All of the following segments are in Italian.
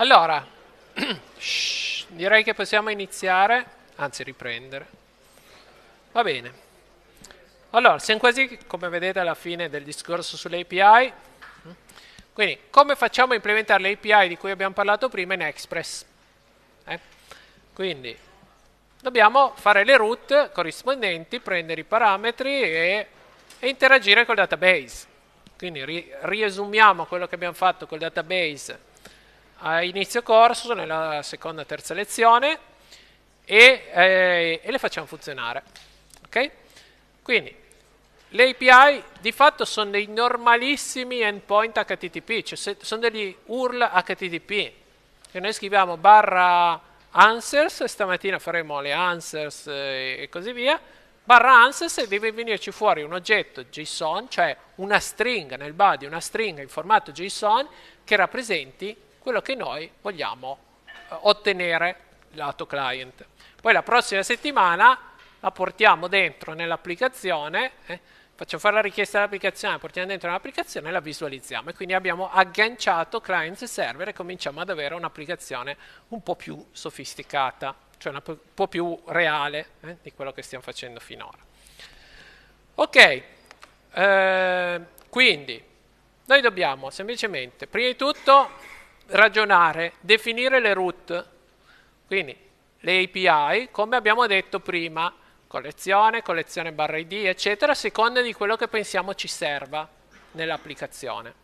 Allora, direi che possiamo iniziare, anzi riprendere. Va bene. Allora, siamo quasi, come vedete, alla fine del discorso sulle API. Quindi, come facciamo a implementare le API di cui abbiamo parlato prima in Express? Eh? Quindi, dobbiamo fare le root corrispondenti, prendere i parametri e, e interagire col database. Quindi ri riesumiamo quello che abbiamo fatto col database a inizio corso, nella seconda e terza lezione, e, eh, e le facciamo funzionare. Okay? Quindi, le API di fatto sono dei normalissimi endpoint HTTP, cioè sono degli URL HTTP, che noi scriviamo barra answers, stamattina faremo le answers eh, e così via, barra answers e deve venirci fuori un oggetto JSON, cioè una stringa nel body, una stringa in formato JSON che rappresenti quello che noi vogliamo eh, ottenere lato client. Poi la prossima settimana la portiamo dentro nell'applicazione, eh, facciamo fare la richiesta dell'applicazione, la portiamo dentro nell'applicazione e la visualizziamo. E quindi abbiamo agganciato client e server e cominciamo ad avere un'applicazione un po' più sofisticata, cioè un po' più reale eh, di quello che stiamo facendo finora. Ok, eh, quindi noi dobbiamo semplicemente, prima di tutto, ragionare, definire le root, quindi le API, come abbiamo detto prima, collezione, collezione barra ID, eccetera, a seconda di quello che pensiamo ci serva nell'applicazione.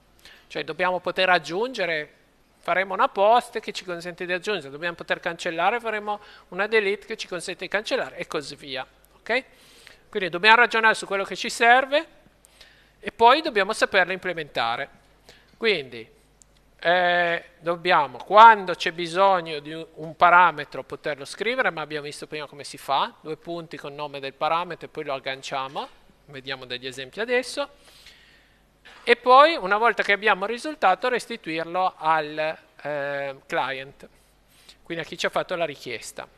Cioè dobbiamo poter aggiungere, faremo una post che ci consente di aggiungere, dobbiamo poter cancellare, faremo una delete che ci consente di cancellare e così via. Okay? Quindi dobbiamo ragionare su quello che ci serve e poi dobbiamo saperlo implementare. Quindi eh, dobbiamo, quando c'è bisogno di un parametro, poterlo scrivere, ma abbiamo visto prima come si fa, due punti con nome del parametro e poi lo agganciamo, vediamo degli esempi adesso, e poi una volta che abbiamo il risultato restituirlo al eh, client, quindi a chi ci ha fatto la richiesta.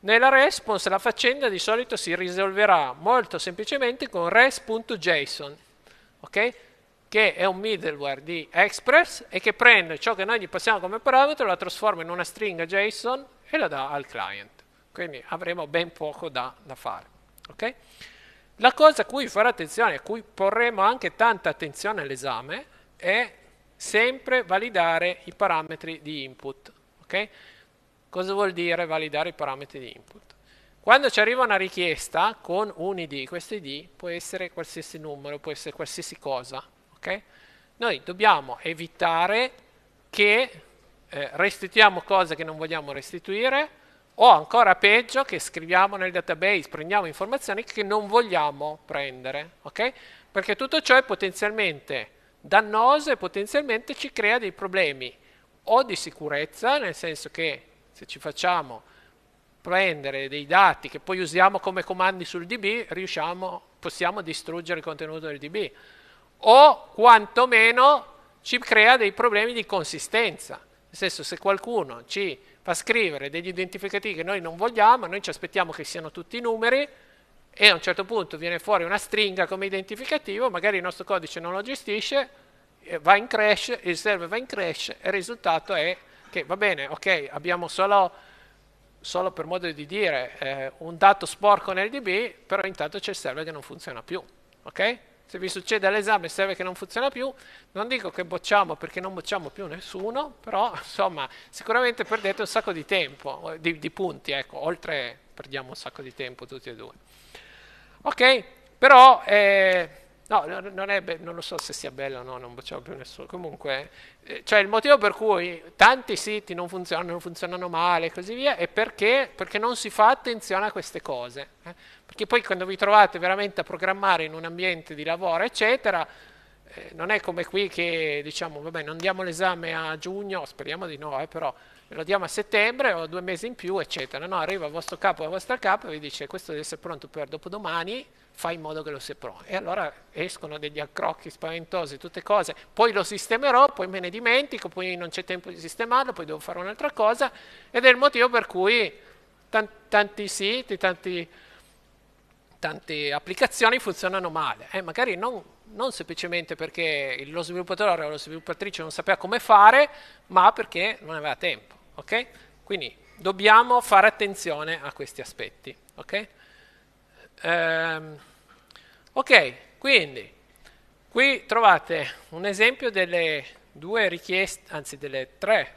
Nella response la faccenda di solito si risolverà molto semplicemente con res.json, ok? Che è un middleware di Express e che prende ciò che noi gli passiamo come parametro, la trasforma in una stringa JSON e la dà al client. Quindi avremo ben poco da, da fare. Okay? La cosa a cui fare attenzione, a cui porremo anche tanta attenzione all'esame, è sempre validare i parametri di input. Okay? Cosa vuol dire validare i parametri di input? Quando ci arriva una richiesta con un ID, questo ID può essere qualsiasi numero, può essere qualsiasi cosa, Okay? Noi dobbiamo evitare che eh, restituiamo cose che non vogliamo restituire o ancora peggio che scriviamo nel database, prendiamo informazioni che non vogliamo prendere, okay? perché tutto ciò è potenzialmente dannoso e potenzialmente ci crea dei problemi o di sicurezza, nel senso che se ci facciamo prendere dei dati che poi usiamo come comandi sul DB, riusciamo, possiamo distruggere il contenuto del DB, o quantomeno ci crea dei problemi di consistenza. Nel senso, se qualcuno ci fa scrivere degli identificativi che noi non vogliamo, noi ci aspettiamo che siano tutti numeri e a un certo punto viene fuori una stringa come identificativo, magari il nostro codice non lo gestisce, eh, va in crash, il server va in crash e il risultato è che va bene, ok, abbiamo solo, solo per modo di dire eh, un dato sporco nel DB, però intanto c'è il server che non funziona più. ok? Se vi succede all'esame e serve che non funziona più, non dico che bocciamo perché non bocciamo più nessuno, però insomma sicuramente perdete un sacco di tempo, di, di punti, ecco, oltre perdiamo un sacco di tempo tutti e due. Ok, però eh, no, non, è non lo so se sia bello o no, non bocciamo più nessuno, comunque, eh, cioè il motivo per cui tanti siti non funzionano, non funzionano male e così via, è perché, perché non si fa attenzione a queste cose. Eh perché poi quando vi trovate veramente a programmare in un ambiente di lavoro, eccetera, eh, non è come qui che diciamo, vabbè, non diamo l'esame a giugno, speriamo di no, eh, lo diamo a settembre o due mesi in più, eccetera. No, arriva il vostro capo la vostra capo e vi dice questo deve essere pronto per dopodomani, fai in modo che lo sia pronto. E allora escono degli accrocchi spaventosi, tutte cose, poi lo sistemerò, poi me ne dimentico, poi non c'è tempo di sistemarlo, poi devo fare un'altra cosa, ed è il motivo per cui tanti siti, tanti tante applicazioni funzionano male, eh, magari non, non semplicemente perché lo sviluppatore o la sviluppatrice non sapeva come fare, ma perché non aveva tempo. Okay? Quindi dobbiamo fare attenzione a questi aspetti. Ok, ehm, okay quindi qui trovate un esempio delle due richieste, anzi delle tre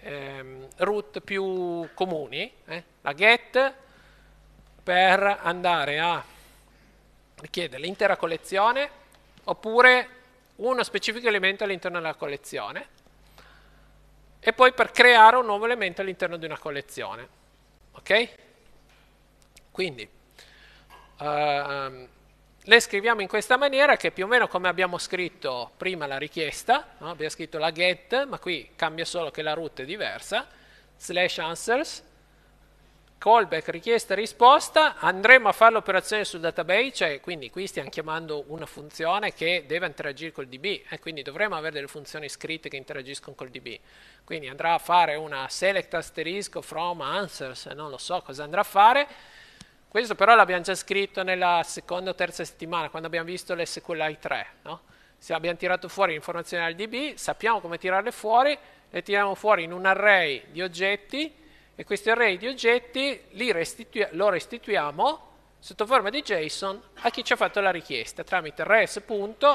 ehm, root più comuni, eh? la get per andare a richiedere l'intera collezione oppure uno specifico elemento all'interno della collezione e poi per creare un nuovo elemento all'interno di una collezione. Ok? Quindi uh, le scriviamo in questa maniera che più o meno come abbiamo scritto prima la richiesta, no? abbiamo scritto la get, ma qui cambia solo che la root è diversa, slash answers, callback richiesta risposta, andremo a fare l'operazione sul database, cioè quindi qui stiamo chiamando una funzione che deve interagire col DB eh, quindi dovremo avere delle funzioni scritte che interagiscono col DB. Quindi andrà a fare una select asterisco from answers, non lo so cosa andrà a fare. Questo però l'abbiamo già scritto nella seconda o terza settimana, quando abbiamo visto le SQLite 3. No? Se abbiamo tirato fuori informazioni dal DB, sappiamo come tirarle fuori, le tiriamo fuori in un array di oggetti e questo array di oggetti restitui lo restituiamo sotto forma di JSON a chi ci ha fatto la richiesta tramite res.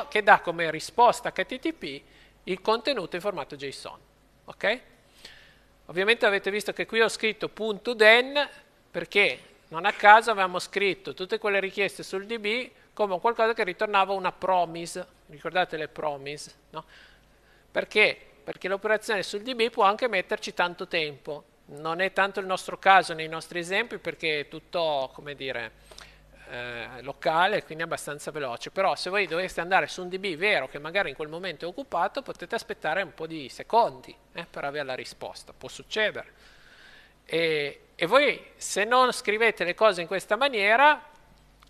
che dà come risposta HTTP il contenuto in formato JSON. Okay? Ovviamente avete visto che qui ho scritto .den perché non a caso avevamo scritto tutte quelle richieste sul DB come qualcosa che ritornava una promise. Ricordate le promise? No? Perché? Perché l'operazione sul DB può anche metterci tanto tempo non è tanto il nostro caso nei nostri esempi perché è tutto, come dire, eh, locale, quindi abbastanza veloce, però se voi doveste andare su un DB vero che magari in quel momento è occupato, potete aspettare un po' di secondi eh, per avere la risposta, può succedere. E, e voi se non scrivete le cose in questa maniera,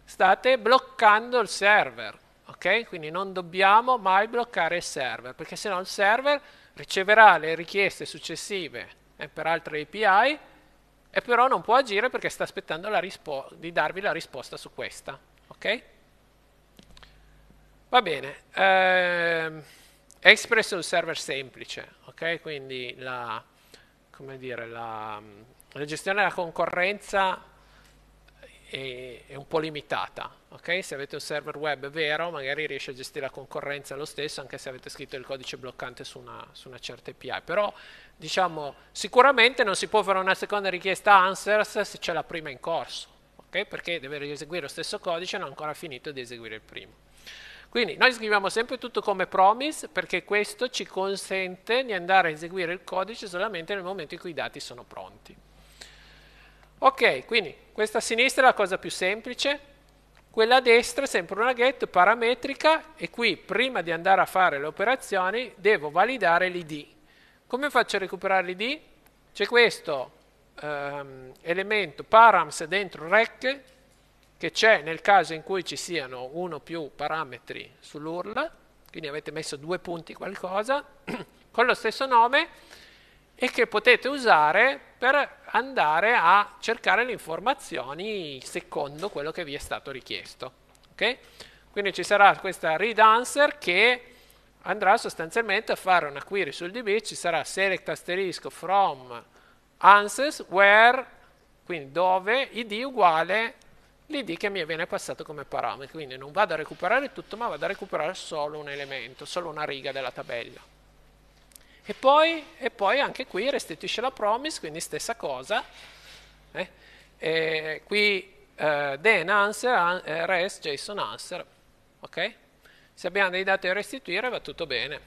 state bloccando il server, ok? Quindi non dobbiamo mai bloccare il server, perché se no il server riceverà le richieste successive eh, per altre API, e però non può agire perché sta aspettando di darvi la risposta su questa. Ok? Va bene. Eh, Express è un server semplice, ok? Quindi la, dire, la, la gestione della concorrenza è, è un po' limitata. Okay? Se avete un server web vero, magari riesce a gestire la concorrenza lo stesso, anche se avete scritto il codice bloccante su una, su una certa API. Però, diciamo, sicuramente non si può fare una seconda richiesta answers se c'è la prima in corso, okay? perché deve eseguire lo stesso codice e non ha ancora finito di eseguire il primo. Quindi noi scriviamo sempre tutto come promise perché questo ci consente di andare a eseguire il codice solamente nel momento in cui i dati sono pronti. Ok, quindi questa a sinistra è la cosa più semplice, quella a destra è sempre una get parametrica e qui prima di andare a fare le operazioni devo validare l'id. Come faccio a recuperare l'id? C'è questo ehm, elemento params dentro rec che c'è nel caso in cui ci siano uno o più parametri sull'URL, quindi avete messo due punti qualcosa, con lo stesso nome e che potete usare per andare a cercare le informazioni secondo quello che vi è stato richiesto. Okay? Quindi ci sarà questa read answer che andrà sostanzialmente a fare una query sul DB, ci sarà select asterisco from answers where, quindi dove id uguale l'id che mi viene passato come parametro, quindi non vado a recuperare tutto ma vado a recuperare solo un elemento, solo una riga della tabella. E poi, e poi anche qui restituisce la promise, quindi stessa cosa. Eh? qui eh, then answer, eh, res JSON answer. Okay? Se abbiamo dei dati da restituire va tutto bene.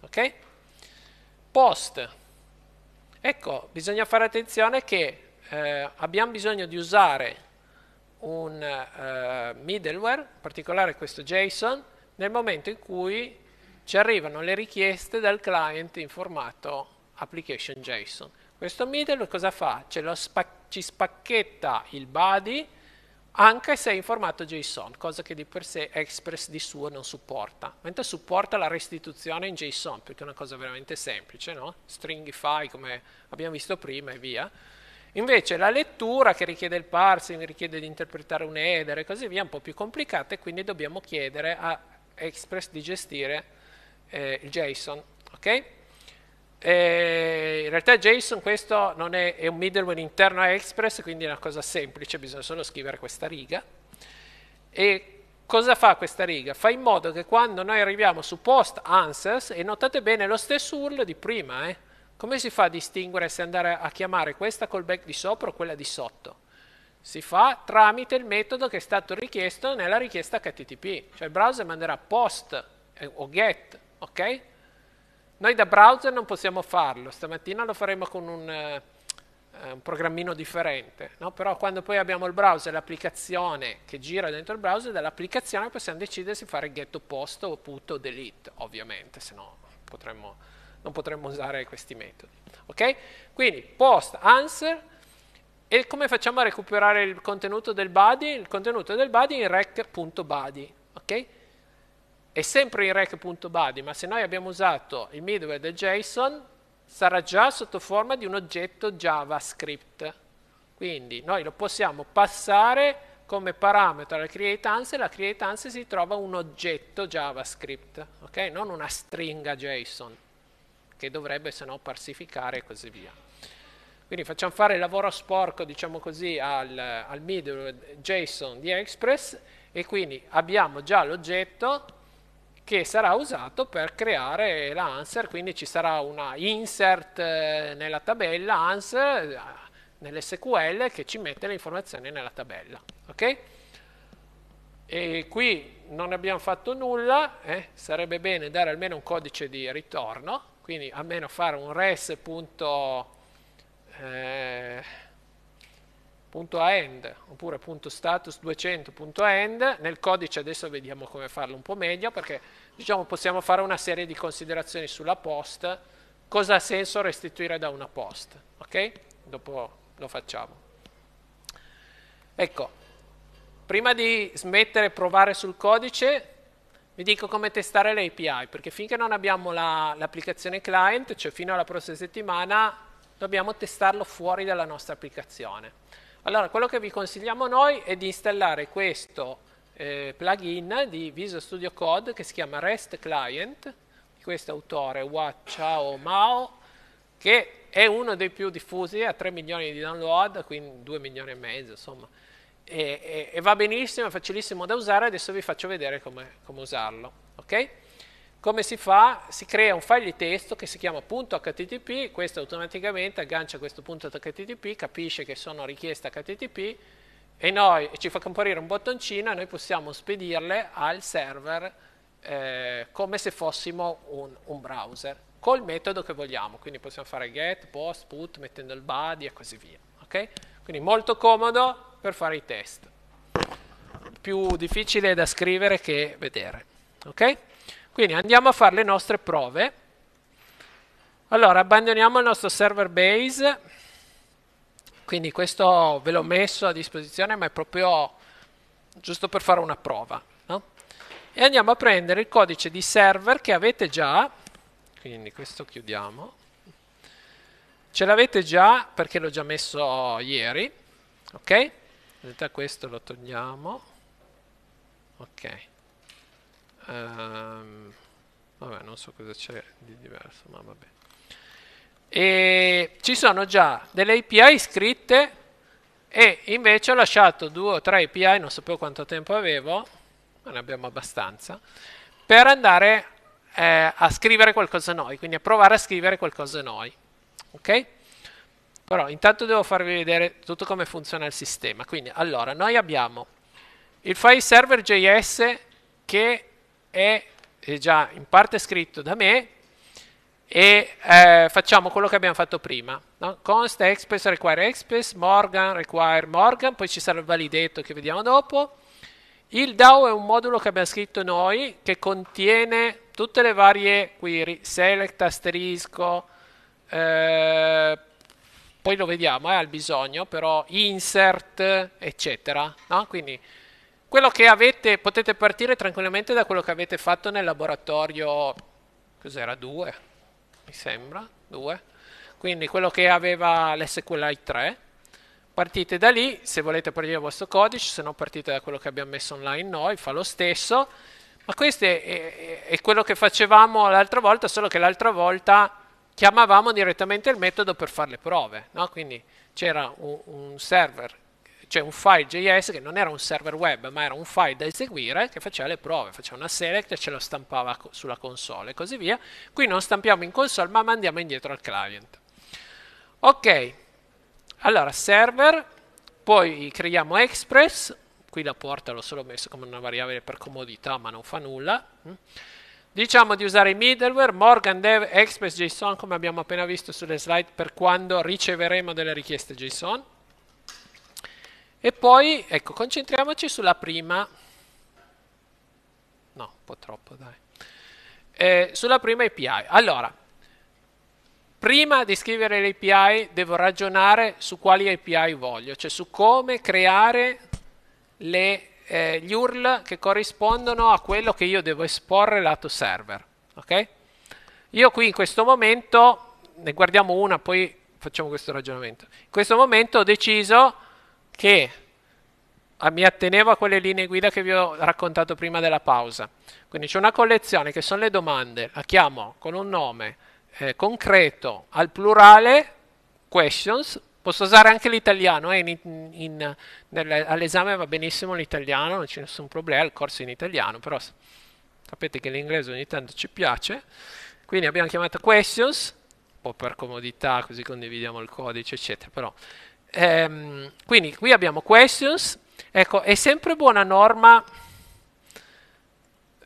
Okay? Post. Ecco, bisogna fare attenzione che eh, abbiamo bisogno di usare un uh, middleware, in particolare questo JSON, nel momento in cui ci arrivano le richieste dal client in formato application JSON. Questo middle cosa fa? Spa ci spacchetta il body anche se è in formato JSON, cosa che di per sé Express di suo non supporta, mentre supporta la restituzione in JSON, perché è una cosa veramente semplice, no? stringify come abbiamo visto prima e via. Invece la lettura che richiede il parsing, richiede di interpretare un header e così via, è un po' più complicata e quindi dobbiamo chiedere a Express di gestire eh, il JSON. ok? E in realtà JSON questo è, è, un middleware interno a Express, quindi è una cosa semplice, bisogna solo scrivere questa riga. E cosa fa questa riga? Fa in modo che quando noi arriviamo su post answers, e notate bene lo stesso URL di prima, eh, come si fa a distinguere se andare a chiamare questa callback di sopra o quella di sotto? Si fa tramite il metodo che è stato richiesto nella richiesta HTTP, cioè il browser manderà post eh, o get, ok? Noi da browser non possiamo farlo, stamattina lo faremo con un, eh, eh, un programmino differente, no? però quando poi abbiamo il browser, l'applicazione che gira dentro il browser, dall'applicazione possiamo decidere se fare get o post o put o delete, ovviamente, se no potremmo, non potremmo usare questi metodi. Ok? Quindi post answer e come facciamo a recuperare il contenuto del body? Il contenuto del body in rec.body. Ok? È sempre in rec.body, ma se noi abbiamo usato il middleware del JSON, sarà già sotto forma di un oggetto JavaScript. Quindi noi lo possiamo passare come parametro alla createAnswer, la createAnswer si trova un oggetto JavaScript, ok? non una stringa JSON, che dovrebbe se no parsificare e così via. Quindi facciamo fare il lavoro sporco, diciamo così, al, al middleware JSON di Express e quindi abbiamo già l'oggetto che sarà usato per creare l'ANSWER, quindi ci sarà una insert eh, nella tabella ANSWER eh, nell'SQL che ci mette le informazioni nella tabella. Ok? E qui non abbiamo fatto nulla, eh? sarebbe bene dare almeno un codice di ritorno, quindi almeno fare un res. Eh, .end oppure punto .status 200.end nel codice adesso vediamo come farlo un po' meglio perché diciamo possiamo fare una serie di considerazioni sulla post cosa ha senso restituire da una post ok? dopo lo facciamo ecco prima di smettere e provare sul codice vi dico come testare le API perché finché non abbiamo l'applicazione la, client cioè fino alla prossima settimana dobbiamo testarlo fuori dalla nostra applicazione allora, quello che vi consigliamo noi è di installare questo eh, plugin di Visual Studio Code che si chiama REST Client, di questo autore Hua Chao Mao, che è uno dei più diffusi, ha 3 milioni di download, quindi 2 milioni e mezzo, insomma. E, e, e va benissimo, è facilissimo da usare, adesso vi faccio vedere come, come usarlo. ok? Come si fa? Si crea un file di testo che si chiama .http, questo automaticamente aggancia questo punto .http, capisce che sono richieste HTTP e noi ci fa comparire un bottoncino e noi possiamo spedirle al server eh, come se fossimo un, un, browser, col metodo che vogliamo, quindi possiamo fare get, post, put, mettendo il body e così via. Okay? Quindi molto comodo per fare i test. Più difficile da scrivere che vedere. Okay? Quindi andiamo a fare le nostre prove. Allora, abbandoniamo il nostro server base. Quindi questo ve l'ho messo a disposizione, ma è proprio giusto per fare una prova. No? E andiamo a prendere il codice di server che avete già. Quindi questo chiudiamo. Ce l'avete già perché l'ho già messo ieri. Ok? Vedete questo lo togliamo. Ok. Um, vabbè, non so cosa c'è di diverso, ma vabbè. E ci sono già delle API scritte e invece ho lasciato due o tre API, non sapevo quanto tempo avevo, ma ne abbiamo abbastanza, per andare eh, a scrivere qualcosa noi, quindi a provare a scrivere qualcosa noi. Ok? Però intanto devo farvi vedere tutto come funziona il sistema. Quindi, allora, noi abbiamo il file server JS che è, già in parte scritto da me e eh, facciamo quello che abbiamo fatto prima. No? Const express require express, Morgan require Morgan, poi ci sarà il validato che vediamo dopo. Il DAO è un modulo che abbiamo scritto noi che contiene tutte le varie query, select, asterisco, eh, poi lo vediamo eh, al bisogno, però insert, eccetera. No? Quindi quello che avete, potete partire tranquillamente da quello che avete fatto nel laboratorio, cos'era, 2, mi sembra, 2. Quindi quello che aveva l'SQLite 3. Partite da lì, se volete partire il vostro codice, se no partite da quello che abbiamo messo online noi, fa lo stesso. Ma questo è, è, è quello che facevamo l'altra volta, solo che l'altra volta chiamavamo direttamente il metodo per fare le prove. No? Quindi c'era un, un server cioè un file JS che non era un server web, ma era un file da eseguire che faceva le prove, faceva una select e ce lo stampava sulla console e così via. Qui non stampiamo in console, ma mandiamo indietro al client. Ok, allora server, poi creiamo express, qui la porta l'ho solo messo come una variabile per comodità, ma non fa nulla. Diciamo di usare i middleware, Morgan Dev Express JSON, come abbiamo appena visto sulle slide, per quando riceveremo delle richieste JSON. E poi, ecco, concentriamoci sulla prima. No, un po' troppo, dai. Eh, sulla prima API. Allora, prima di scrivere l'API devo ragionare su quali API voglio, cioè su come creare le, eh, gli URL che corrispondono a quello che io devo esporre lato server. Ok? Io qui in questo momento, ne guardiamo una, poi facciamo questo ragionamento. In questo momento ho deciso che mi attenevo a quelle linee guida che vi ho raccontato prima della pausa. Quindi c'è una collezione che sono le domande, la chiamo con un nome eh, concreto al plurale, questions, posso usare anche l'italiano, eh, all'esame va benissimo l'italiano, non c'è nessun problema, il corso in italiano, però sapete che l'inglese ogni tanto ci piace. Quindi abbiamo chiamato questions, un po' per comodità, così condividiamo il codice, eccetera, però Ehm, quindi qui abbiamo questions. Ecco, è sempre buona norma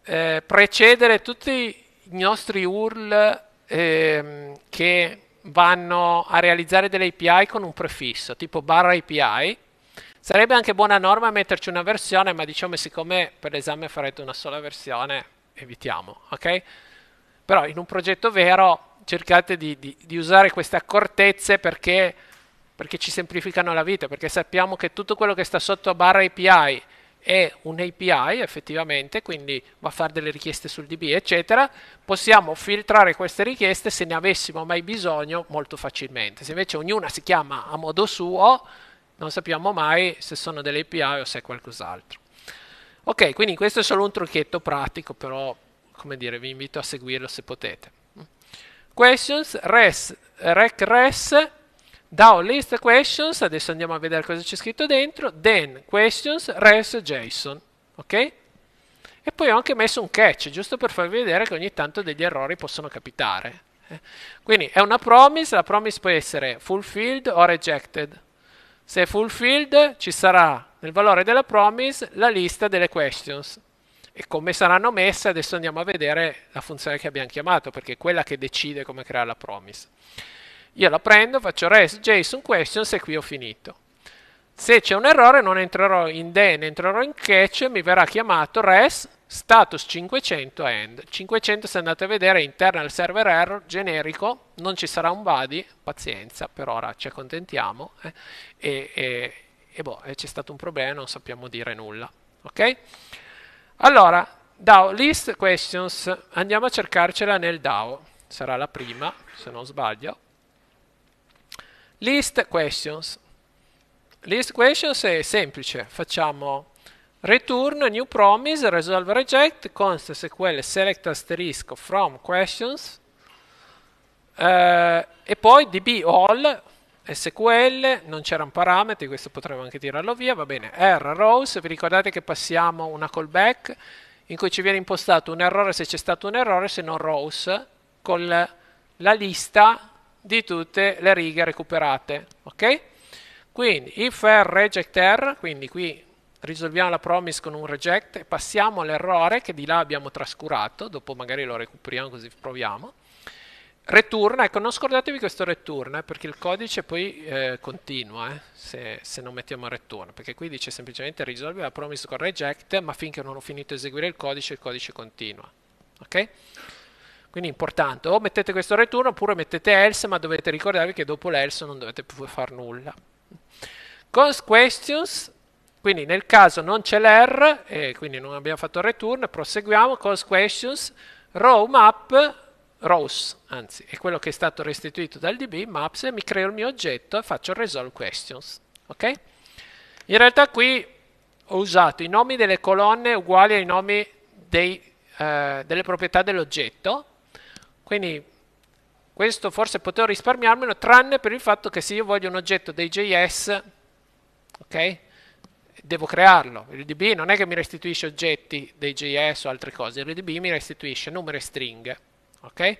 eh, precedere tutti i nostri URL ehm, che vanno a realizzare delle API con un prefisso, tipo barra API. Sarebbe anche buona norma metterci una versione, ma diciamo siccome per l'esame farete una sola versione, evitiamo, ok? Però in un progetto vero cercate di, di, di usare queste accortezze perché perché ci semplificano la vita, perché sappiamo che tutto quello che sta sotto a barra API è un API effettivamente, quindi va a fare delle richieste sul DB, eccetera, possiamo filtrare queste richieste se ne avessimo mai bisogno molto facilmente. Se invece ognuna si chiama a modo suo, non sappiamo mai se sono delle API o se è qualcos'altro. Ok, quindi questo è solo un trucchetto pratico, però come dire, vi invito a seguirlo se potete. Questions, res, rec res, DAO list questions, adesso andiamo a vedere cosa c'è scritto dentro, then questions res JSON, ok? E poi ho anche messo un catch, giusto per farvi vedere che ogni tanto degli errori possono capitare. Eh. Quindi è una promise, la promise può essere fulfilled o rejected. Se è fulfilled ci sarà nel valore della promise la lista delle questions. E come saranno messe adesso andiamo a vedere la funzione che abbiamo chiamato, perché è quella che decide come creare la promise. Io la prendo, faccio res JSON questions e qui ho finito. Se c'è un errore non entrerò in then, entrerò in catch, mi verrà chiamato res status 500 end. 500 se andate a vedere internal server error generico, non ci sarà un body, pazienza, per ora ci accontentiamo eh, e, e, e boh, c'è stato un problema, non sappiamo dire nulla. Ok? Allora, DAO list questions, andiamo a cercarcela nel DAO, sarà la prima se non sbaglio. List questions. List questions è semplice, facciamo return new promise resolve reject const SQL select asterisco from questions. Eh, e poi db all SQL, non c'erano parametri, questo potremmo anche tirarlo via, va bene, R rows, vi ricordate che passiamo una callback in cui ci viene impostato un errore se c'è stato un errore, se non rows, con la lista di tutte le righe recuperate. Ok? Quindi if r reject r, quindi qui risolviamo la promise con un reject e passiamo all'errore che di là abbiamo trascurato, dopo magari lo recuperiamo così proviamo. Return, ecco non scordatevi questo return eh, perché il codice poi eh, continua eh, se, se, non mettiamo return, perché qui dice semplicemente risolvi la promise con reject, ma finché non ho finito di eseguire il codice il codice continua. Ok? Quindi è importante, o mettete questo return oppure mettete else, ma dovete ricordarvi che dopo l'else non dovete più fare nulla. Const questions, quindi nel caso non c'è l'er, e quindi non abbiamo fatto il return, proseguiamo, const questions, row map, rows, anzi è quello che è stato restituito dal db, maps, e mi creo il mio oggetto e faccio resolve questions. Ok? In realtà qui ho usato i nomi delle colonne uguali ai nomi dei eh, delle proprietà dell'oggetto, quindi questo forse potevo risparmiarmelo, tranne per il fatto che se io voglio un oggetto dei JS, ok? Devo crearlo. Il DB non è che mi restituisce oggetti dei JS o altre cose, il DB mi restituisce numeri e stringhe, ok?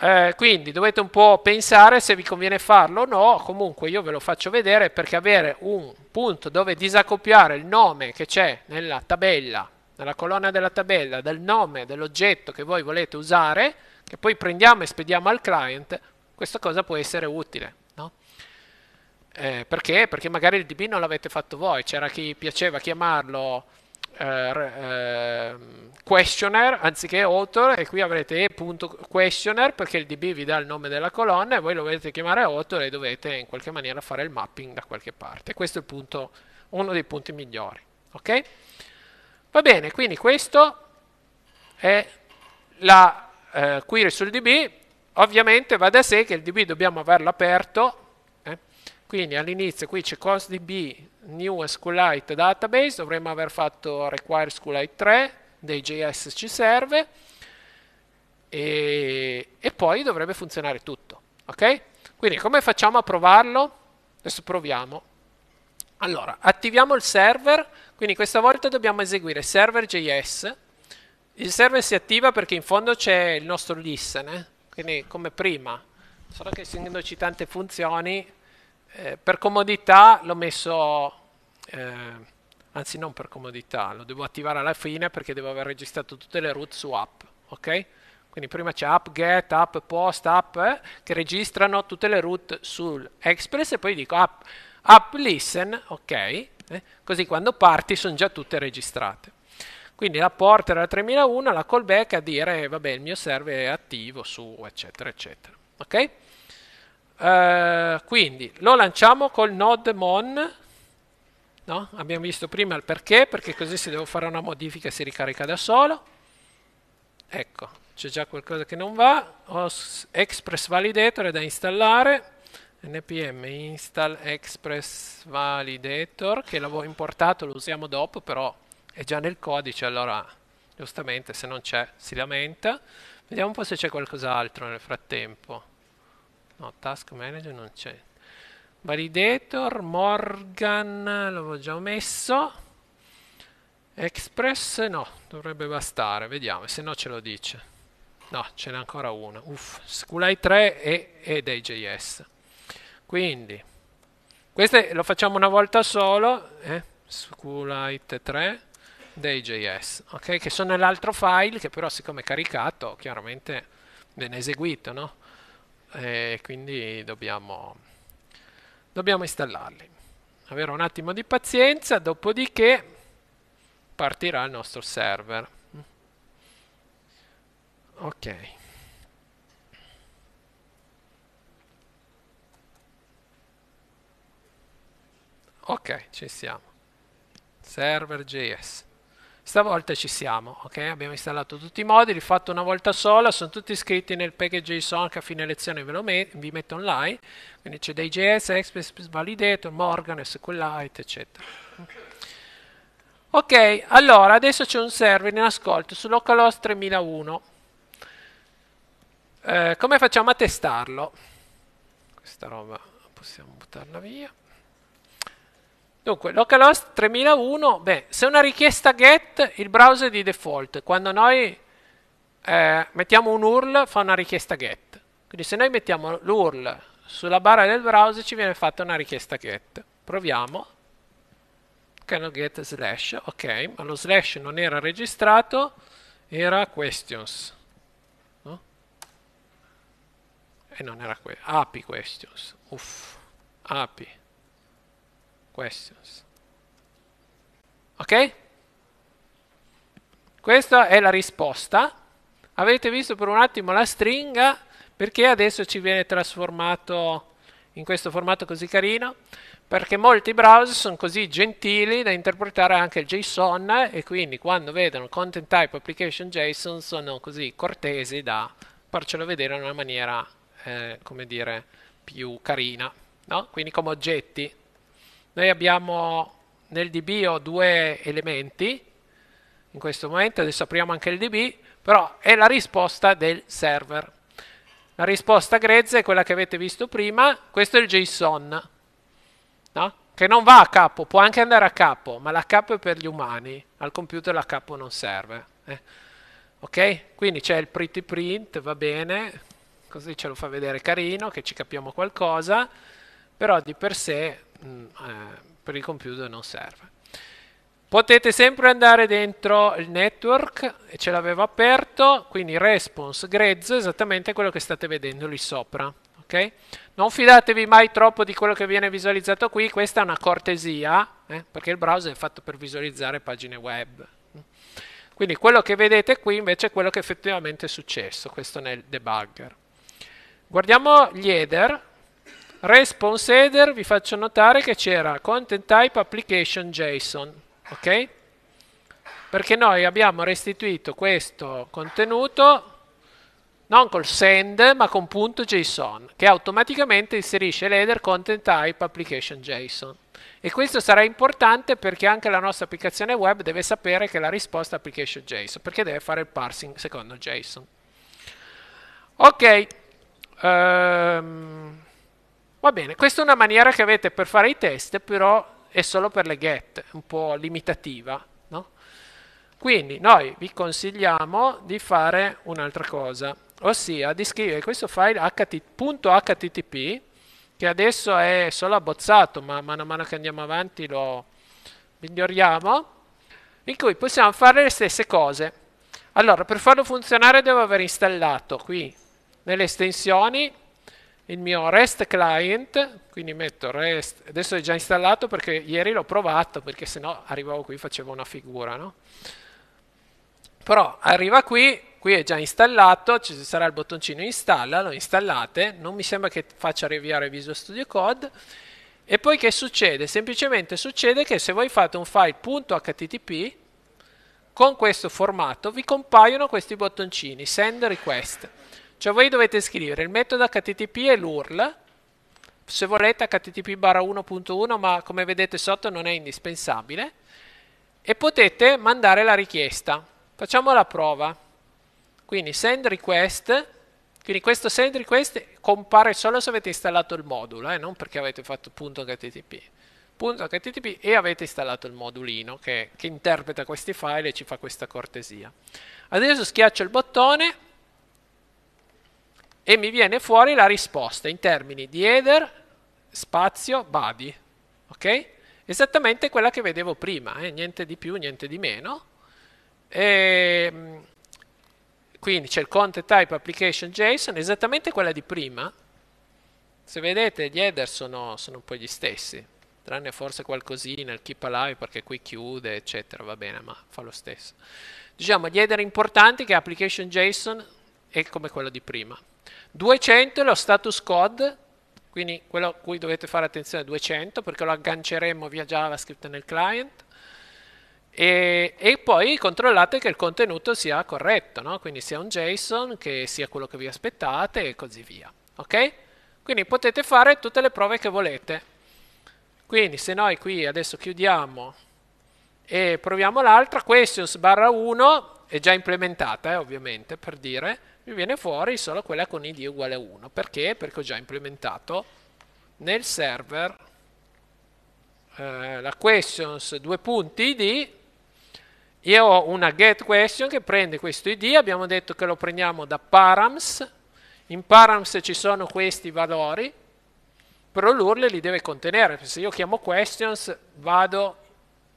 Eh, quindi dovete un po' pensare se vi conviene farlo o no, comunque io ve lo faccio vedere perché avere un punto dove disaccoppiare il nome che c'è nella tabella, nella colonna della tabella, del nome dell'oggetto che voi volete usare, che poi prendiamo e spediamo al client, questa cosa può essere utile. No? Eh, perché? Perché magari il DB non l'avete fatto voi, c'era chi piaceva chiamarlo eh, eh, questioner anziché author e qui avrete e.questioner perché il db vi dà il nome della colonna e voi lo volete chiamare author e dovete in qualche maniera fare il mapping da qualche parte. Questo è punto, uno dei punti migliori. Ok? Va bene, quindi questo è la eh, query sul db. Ovviamente va da sé che il db dobbiamo averlo aperto quindi all'inizio qui c'è costdb new SQLite database, dovremmo aver fatto require SQLite 3, dei JS ci serve e, e poi dovrebbe funzionare tutto. Ok? Quindi come facciamo a provarlo? Adesso proviamo. Allora, attiviamo il server, quindi questa volta dobbiamo eseguire server.js. Il server si attiva perché in fondo c'è il nostro listen, eh? quindi come prima. Solo che essendoci tante funzioni eh, per comodità l'ho messo, eh, anzi non per comodità, lo devo attivare alla fine perché devo aver registrato tutte le root su app, ok? Quindi prima c'è app get, app post, app eh, che registrano tutte le root sul Express e poi dico app, app listen, ok? Eh, così quando parti sono già tutte registrate. Quindi la porter alla 3001, la callback a dire vabbè il mio server è attivo su eccetera eccetera. Ok? Uh, quindi lo lanciamo col node mon. No? Abbiamo visto prima il perché, perché così se devo fare una modifica si ricarica da solo. Ecco, c'è già qualcosa che non va. Ho Express Validator da installare. Npm install express validator che l'avevo importato, lo usiamo dopo, però è già nel codice, allora giustamente se non c'è si lamenta. Vediamo un po' se c'è qualcos'altro nel frattempo. No, task manager non c'è. Validator, Morgan, l'avevo già messo. Express, no, dovrebbe bastare. Vediamo, se no ce lo dice. No, ce n'è ancora uno. Uff, SQLite 3 e, ed AJS. Quindi, questo lo facciamo una volta solo. Eh? SQLite 3 DJS, ok? Che sono nell'altro file che però siccome è caricato chiaramente viene eseguito, no? e quindi dobbiamo, dobbiamo installarli. Avere un attimo di pazienza, dopodiché partirà il nostro server. Ok. Ok, ci siamo. Server.js. Stavolta ci siamo, ok? Abbiamo installato tutti i moduli, fatto una volta sola, sono tutti iscritti nel package JSON che a fine lezione ve lo met vi metto online, quindi c'è dei JS, Express Validator, Morgan, SQLite, eccetera. Ok, allora adesso c'è un server in ascolto su localhost 3001. Eh, come facciamo a testarlo? Questa roba possiamo buttarla via. Dunque, localhost 3001, beh, se una richiesta get, il browser di default, quando noi eh, mettiamo un URL, fa una richiesta get. Quindi se noi mettiamo l'URL sulla barra del browser, ci viene fatta una richiesta get. Proviamo. Cannot get slash, ok, ma lo slash non era registrato, era questions. No? E non era questo. API questions. Uff, API questions. Ok? Questa è la risposta. Avete visto per un attimo la stringa perché adesso ci viene trasformato in questo formato così carino? Perché molti browser sono così gentili da interpretare anche il JSON e quindi quando vedono content type application JSON sono così cortesi da farcelo vedere in una maniera, eh, come dire, più carina, no? Quindi come oggetti noi abbiamo nel DB ho due elementi, in questo momento, adesso apriamo anche il DB, però è la risposta del server. La risposta grezza è quella che avete visto prima, questo è il JSON, no? che non va a capo, può anche andare a capo, ma la capo è per gli umani, al computer la capo non serve. Eh. Ok? Quindi c'è il pretty print, va bene, così ce lo fa vedere carino, che ci capiamo qualcosa, però di per sé per il computer non serve. Potete sempre andare dentro il network, e ce l'avevo aperto, quindi response grezzo, esattamente quello che state vedendo lì sopra. Okay? Non fidatevi mai troppo di quello che viene visualizzato qui, questa è una cortesia, eh, perché il browser è fatto per visualizzare pagine web. Quindi quello che vedete qui invece è quello che effettivamente è successo, questo nel debugger. Guardiamo gli header, response header, vi faccio notare che c'era content type application JSON ok? Perché noi abbiamo restituito questo contenuto non col send ma con punto .json che automaticamente inserisce l'header content type application JSON e questo sarà importante perché anche la nostra applicazione web deve sapere che la risposta è application JSON perché deve fare il parsing secondo JSON ok um, va bene questa è una maniera che avete per fare i test però è solo per le get, un po' limitativa. No? Quindi noi vi consigliamo di fare un'altra cosa, ossia di scrivere questo file .http, che adesso è solo abbozzato, ma mano a mano che andiamo avanti lo miglioriamo, in cui possiamo fare le stesse cose. Allora, per farlo funzionare devo aver installato qui nelle estensioni il mio REST client, quindi metto REST, adesso è già installato perché ieri l'ho provato, perché se no arrivavo qui e facevo una figura, no? Però arriva qui, qui è già installato, ci sarà il bottoncino installa, lo installate, non mi sembra che faccia riavviare Visual Studio Code, e poi che succede? Semplicemente succede che se voi fate un file .http, con questo formato vi compaiono questi bottoncini, send request. Cioè voi dovete scrivere il metodo HTTP e l'URL, se volete HTTP barra 1.1, ma come vedete sotto non è indispensabile, e potete mandare la richiesta. Facciamo la prova. Quindi send request, quindi questo send request compare solo se avete installato il modulo, eh, non perché avete fatto .http. .http e avete installato il modulino che, che interpreta questi file e ci fa questa cortesia. Adesso schiaccio il bottone e mi viene fuori la risposta in termini di header, spazio, body. Ok? Esattamente quella che vedevo prima, eh? niente di più, niente di meno. E, ehm, quindi c'è il content type application JSON, esattamente quella di prima. Se vedete gli header sono, sono un po' gli stessi, tranne forse qualcosina, il keep alive perché qui chiude, eccetera, va bene, ma fa lo stesso. Diciamo gli header importanti che application JSON è come quello di prima. 200 è lo status code, quindi quello a cui dovete fare attenzione è 200 perché lo agganceremo via JavaScript nel client. E, e, poi controllate che il contenuto sia corretto, no? quindi sia un JSON, che sia quello che vi aspettate e così via. Ok? Quindi potete fare tutte le prove che volete. Quindi se noi qui adesso chiudiamo e proviamo l'altra, questions barra 1 è già implementata, eh, ovviamente, per dire, mi viene fuori solo quella con id uguale a 1. Perché? Perché ho già implementato nel server eh, la questions due punti id io ho una get question che prende questo id, abbiamo detto che lo prendiamo da params, in params ci sono questi valori, però l'URL li deve contenere, se io chiamo questions vado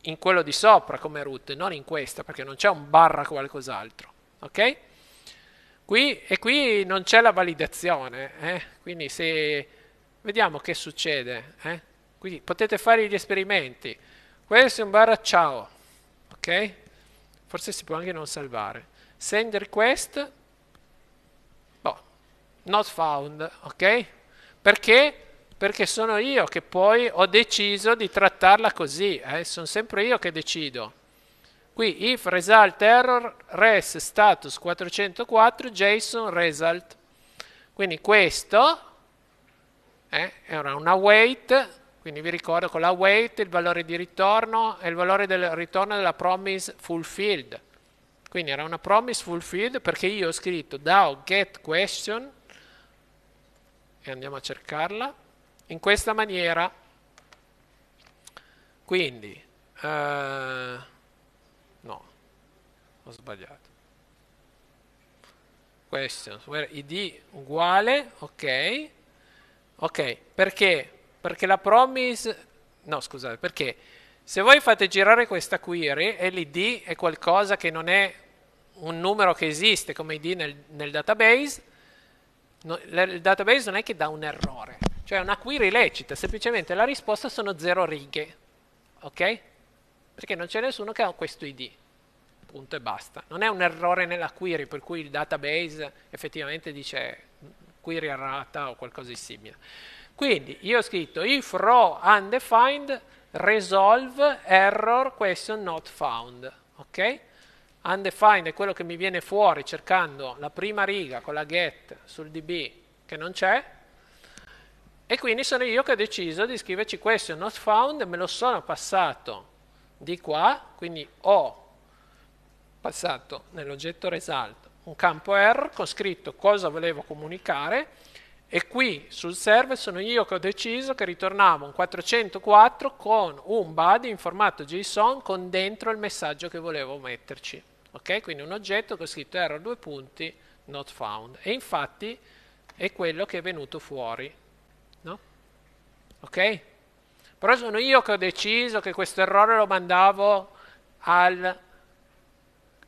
in quello di sopra come root, non in questa, perché non c'è un barra qualcos'altro. Ok? Qui, e qui non c'è la validazione, eh? quindi se vediamo che succede, eh? quindi potete fare gli esperimenti. Questo è un barra ciao, ok? Forse si può anche non salvare. Send request, oh, not found, ok? Perché? perché sono io che poi ho deciso di trattarla così, eh? sono sempre io che decido. Qui if result error res status 404 JSON result. Quindi questo eh, era una wait, Quindi vi ricordo con la wait il valore di ritorno è il valore del ritorno della promise fulfilled. Quindi era una promise fulfilled perché io ho scritto DAO get question e andiamo a cercarla in questa maniera. Quindi, no, ho sbagliato. Questions, id uguale, ok, ok, perché? Perché la promise, no scusate, perché se voi fate girare questa query e l'id è qualcosa che non è un numero che esiste come id nel, nel database, no, il database non è che dà un errore, cioè una query lecita, semplicemente la risposta sono zero righe, ok? Perché non c'è nessuno che ha questo id, punto e basta. Non è un errore nella query per cui il database effettivamente dice query errata o qualcosa di simile. Quindi io ho scritto if row undefined resolve error question not found. Ok? Undefined è quello che mi viene fuori cercando la prima riga con la get sul db che non c'è. E quindi sono io che ho deciso di scriverci question not found, me lo sono passato di qua, quindi ho passato nell'oggetto result un campo error con scritto cosa volevo comunicare e qui sul server sono io che ho deciso che ritornava un 404 con un body in formato JSON con dentro il messaggio che volevo metterci. Ok? Quindi un oggetto ho scritto error due punti not found. E infatti è quello che è venuto fuori. No? Ok? Però sono io che ho deciso che questo errore lo mandavo al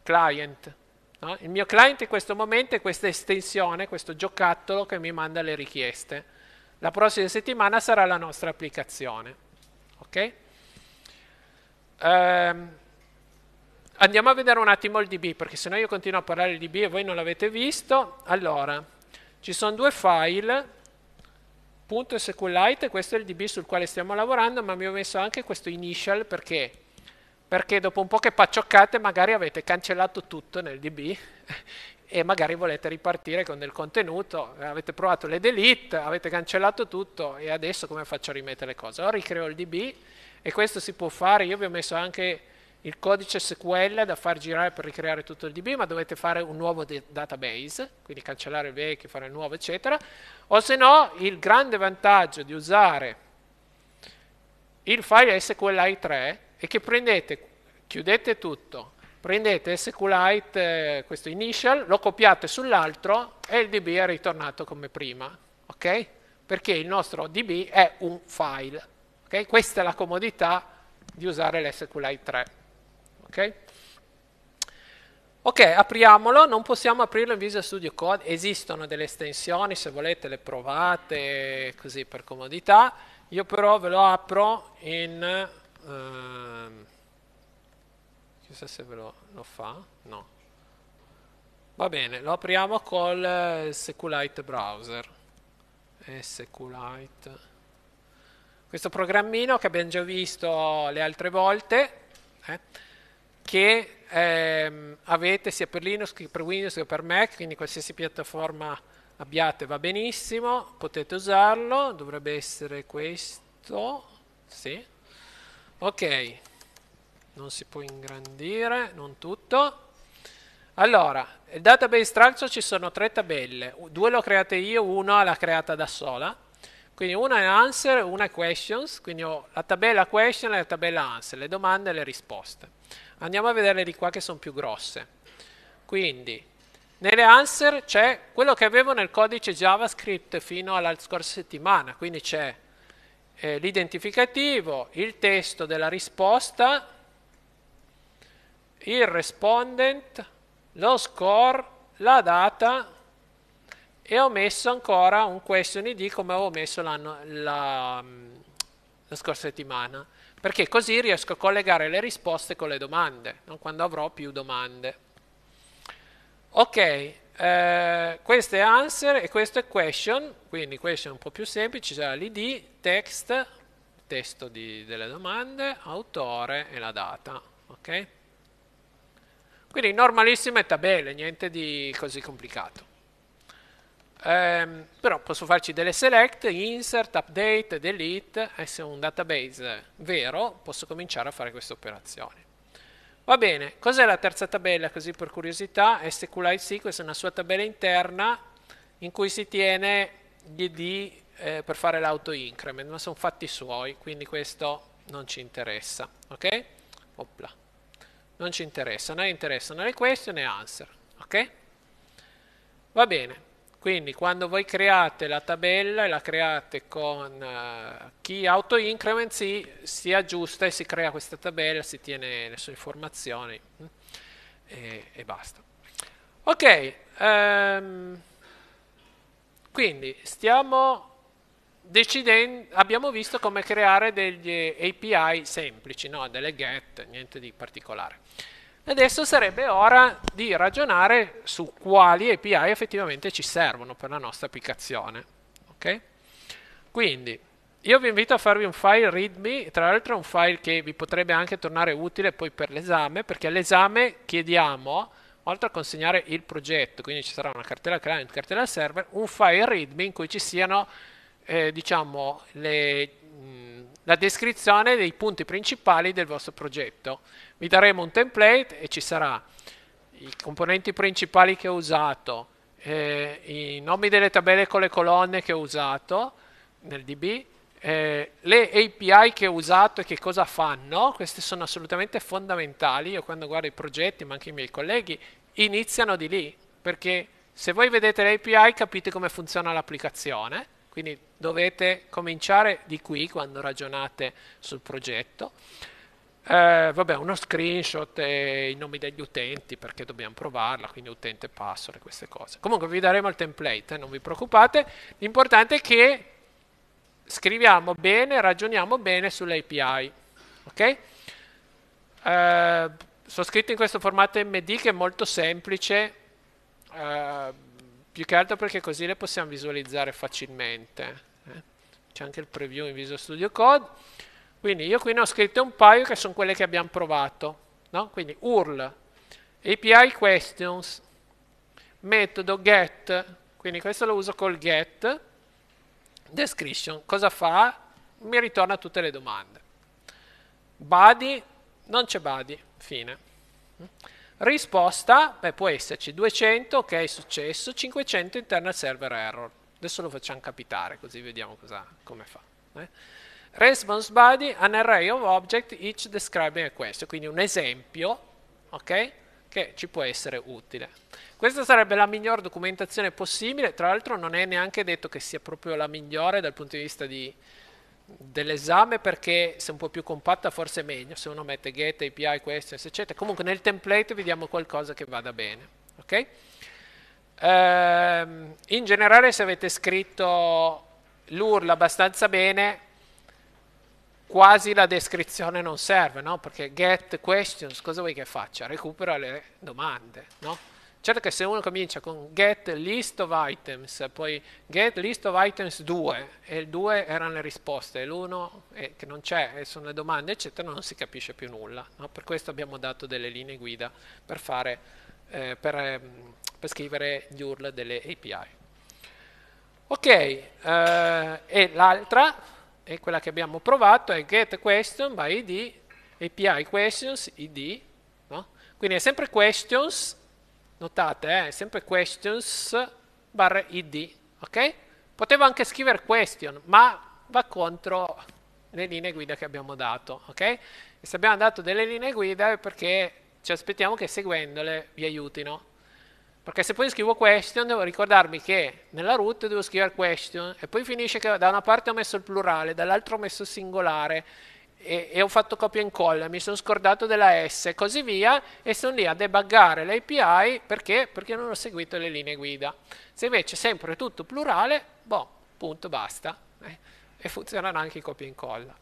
client. No? Il mio client in questo momento è questa estensione, questo giocattolo che mi manda le richieste. La prossima settimana sarà la nostra applicazione. Ok? Ehm, andiamo a vedere un attimo il DB, perché se no io continuo a parlare di DB e voi non l'avete visto. Allora, ci sono due file, .sqlite, questo è il DB sul quale stiamo lavorando, ma mi ho messo anche questo initial perché perché dopo un po' che paccioccate magari avete cancellato tutto nel DB e magari volete ripartire con del contenuto, avete provato le delete, avete cancellato tutto e adesso come faccio a rimettere le cose? Ora ricreo il DB e questo si può fare, io vi ho messo anche il codice SQL da far girare per ricreare tutto il DB, ma dovete fare un nuovo database, quindi cancellare il vecchio, fare il nuovo, eccetera. O se no, il grande vantaggio di usare il file SQLi3 e che prendete, chiudete tutto, prendete SQLite, eh, questo initial, lo copiate sull'altro e il DB è ritornato come prima, ok? Perché il nostro DB è un file, ok? Questa è la comodità di usare l'SQLite 3, ok? Ok, apriamolo, non possiamo aprirlo in Visual Studio Code, esistono delle estensioni, se volete le provate così per comodità, io però ve lo apro in Ehm, chissà se ve lo, lo, fa, no. Va bene, lo apriamo col eh, SQLite browser. SQLite. Questo programmino che abbiamo già visto le altre volte, eh, che ehm, avete sia per Linux che per Windows che per Mac, quindi qualsiasi piattaforma abbiate va benissimo, potete usarlo, dovrebbe essere questo, sì, ok. Non si può ingrandire non tutto. Allora il database structure ci sono tre tabelle. Due le ho create io una l'ha creata da sola. Quindi una è answer una è questions. Quindi ho la tabella question e la tabella answer le domande e le risposte. Andiamo a vedere di qua che sono più grosse. Quindi nelle answer c'è quello che avevo nel codice JavaScript fino alla scorsa settimana. Quindi c'è eh, l'identificativo, il testo della risposta, il respondent, lo score, la data e ho messo ancora un question ID come avevo messo la, la, la scorsa settimana perché così riesco a collegare le risposte con le domande no? quando avrò più domande ok eh, questo è answer e questo è question, quindi question è un po' più semplice, c'è l'id, text, testo di, delle domande, autore e la data. ok? Quindi normalissime tabelle, niente di così complicato. ehm, però posso farci delle select, insert, update, delete e se è un database vero posso cominciare a fare queste operazioni. Va bene, cos'è la terza tabella? Così per curiosità, SQLite questa è una sua tabella interna in cui si tiene gli ID eh, per fare l'auto increment, ma sono fatti suoi, quindi questo non ci interessa, ok? Opla. Non ci interessa, non interessano le question e answer, ok? Va bene, quindi quando voi create la tabella e la create con uh, key auto increment si, si, aggiusta e si crea questa tabella, si tiene le sue informazioni mm, e, e, basta. Ok, um, quindi stiamo decidendo, abbiamo visto come creare degli API semplici, no? delle get, niente di particolare. Adesso sarebbe ora di ragionare su quali API effettivamente ci servono per la nostra applicazione. Okay? Quindi io vi invito a farvi un file readme, tra l'altro è un file che vi potrebbe anche tornare utile poi per l'esame, perché all'esame chiediamo, oltre a consegnare il progetto, quindi ci sarà una cartella client, cartella server, un file readme in cui ci siano eh, diciamo, le, mh, la descrizione dei punti principali del vostro progetto vi daremo un template e ci sarà i componenti principali che ho usato, eh, i nomi delle tabelle con le colonne che ho usato nel DB, eh, le API che ho usato e che cosa fanno, queste sono assolutamente fondamentali. Io quando guardo i progetti, ma anche i miei colleghi, iniziano di lì, perché se voi vedete le API capite come funziona l'applicazione, quindi dovete cominciare di qui quando ragionate sul progetto. Eh, vabbè, uno screenshot e i nomi degli utenti perché dobbiamo provarla, quindi utente password e queste cose. Comunque vi daremo il template, eh, non vi preoccupate. L'importante è che scriviamo bene, ragioniamo bene sull'API. Ok? Eh, sono scritto in questo formato MD che è molto semplice, eh, più che altro perché così le possiamo visualizzare facilmente. Eh. C'è anche il preview in Visual Studio Code. Quindi io qui ne ho scritte un paio che sono quelle che abbiamo provato. No? Quindi URL, API questions, metodo get, quindi questo lo uso col get, description, cosa fa? Mi ritorna tutte le domande. Body, non c'è body, fine. Risposta, beh, può esserci 200, ok, successo, 500 internal server error. Adesso lo facciamo capitare, così vediamo cosa, come fa. Eh? Response body, an array of object each describing a question, quindi un esempio, ok? Che ci può essere utile. Questa sarebbe la miglior documentazione possibile, tra l'altro non è neanche detto che sia proprio la migliore dal punto di vista di, dell'esame perché se è un po' più compatta forse è meglio, se uno mette get, API, questions, eccetera. Comunque nel template vediamo qualcosa che vada bene, ok? Ehm, in generale se avete scritto l'URL abbastanza bene, quasi la descrizione non serve, no? Perché get questions, cosa vuoi che faccia? Recupera le domande, no? Certo che se uno comincia con get list of items, poi get list of items 2, e il 2 erano le risposte, e l'1 che non c'è, e sono le domande, eccetera, non si capisce più nulla. No? Per questo abbiamo dato delle linee guida per, fare, eh, per, eh, per scrivere gli URL delle API. Ok, eh, e l'altra e quella che abbiamo provato è get question by id, API questions id, no? quindi è sempre questions, notate, eh, è sempre questions barra id, ok? Potevo anche scrivere question, ma va contro le linee guida che abbiamo dato, ok? E se abbiamo dato delle linee guida è perché ci aspettiamo che seguendole vi aiutino. Perché se poi scrivo question devo ricordarmi che nella root devo scrivere question e poi finisce che da una parte ho messo il plurale, dall'altra ho messo il singolare e, e, ho fatto copia e incolla, mi sono scordato della S e così via e sono lì a debuggare l'API perché? Perché non ho seguito le linee guida. Se invece sempre tutto plurale, boh, punto, basta. Eh, e funzionerà anche il copia e incolla.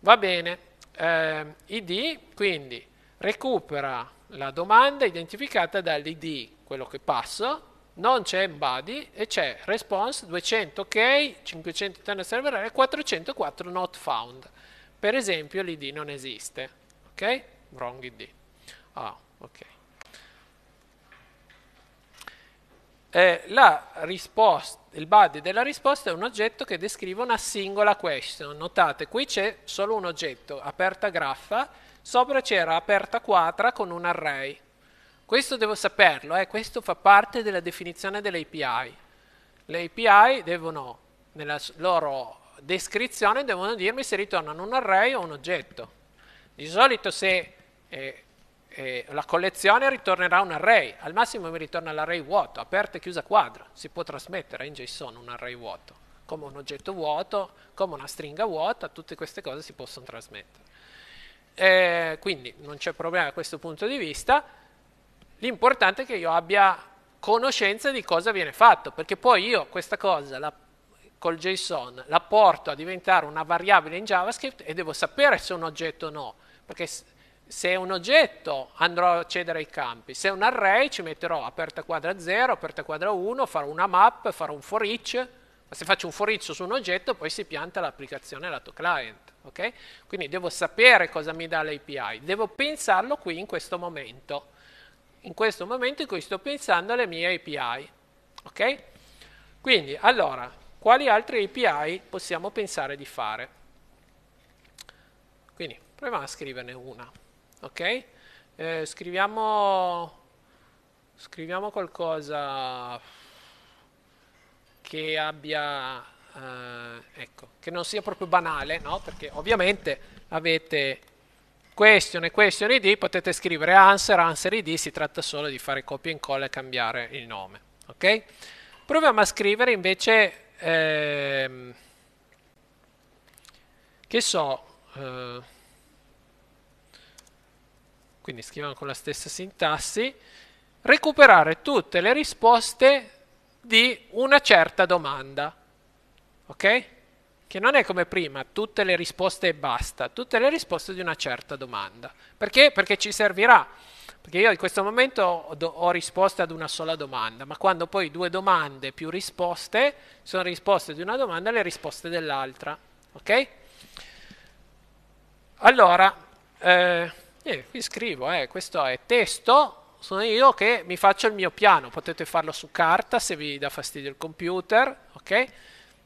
Va bene, eh, id quindi recupera la domanda identificata dall'id quello che passo, non c'è body e c'è response 200 ok, 500 internal server e 404 not found. Per esempio l'id non esiste, ok? Wrong id. Ah, ok. eh, risposta, il body della risposta è un oggetto che descrive una singola question. Notate, qui c'è solo un oggetto, aperta graffa, sopra c'era aperta quadra con un array. Questo devo saperlo, eh, questo fa parte della definizione delle API. Le API devono, nella loro descrizione, devono dirmi se ritornano un array o un oggetto. Di solito se eh, eh, la collezione ritornerà un array, al massimo mi ritorna l'array vuoto, aperta e chiusa quadra, si può trasmettere in JSON un array vuoto, come un oggetto vuoto, come una stringa vuota, tutte queste cose si possono trasmettere. Eh, quindi non c'è problema da questo punto di vista, l'importante è che io abbia conoscenza di cosa viene fatto, perché poi io questa cosa la, col JSON la porto a diventare una variabile in JavaScript e devo sapere se è un oggetto o no, perché se è un oggetto andrò a accedere ai campi, se è un array ci metterò aperta quadra 0, aperta quadra 1, farò una map, farò un for each, ma se faccio un for each su un oggetto poi si pianta l'applicazione lato client. Okay? Quindi devo sapere cosa mi dà l'API, devo pensarlo qui in questo momento in questo momento in cui sto pensando alle mie API. Ok? Quindi, allora, quali altre API possiamo pensare di fare? Quindi, proviamo a scriverne una. Ok? Eh, scriviamo, scriviamo qualcosa che abbia, eh, ecco, che non sia proprio banale, no? Perché ovviamente avete question e question id potete scrivere answer, answer id, si tratta solo di fare copia e incolla e cambiare il nome. Ok? Proviamo a scrivere invece, ehm, che so, eh, quindi scriviamo con la stessa sintassi, recuperare tutte le risposte di una certa domanda. Ok? Che non è come prima, tutte le risposte e basta, tutte le risposte di una certa domanda. Perché? Perché ci servirà. Perché io in questo momento ho risposte ad una sola domanda, ma quando poi due domande più risposte sono risposte di una domanda e le risposte dell'altra. Ok? Allora, eh, eh, qui scrivo, eh, questo è testo, sono io che mi faccio il mio piano, potete farlo su carta se vi dà fastidio il computer, ok?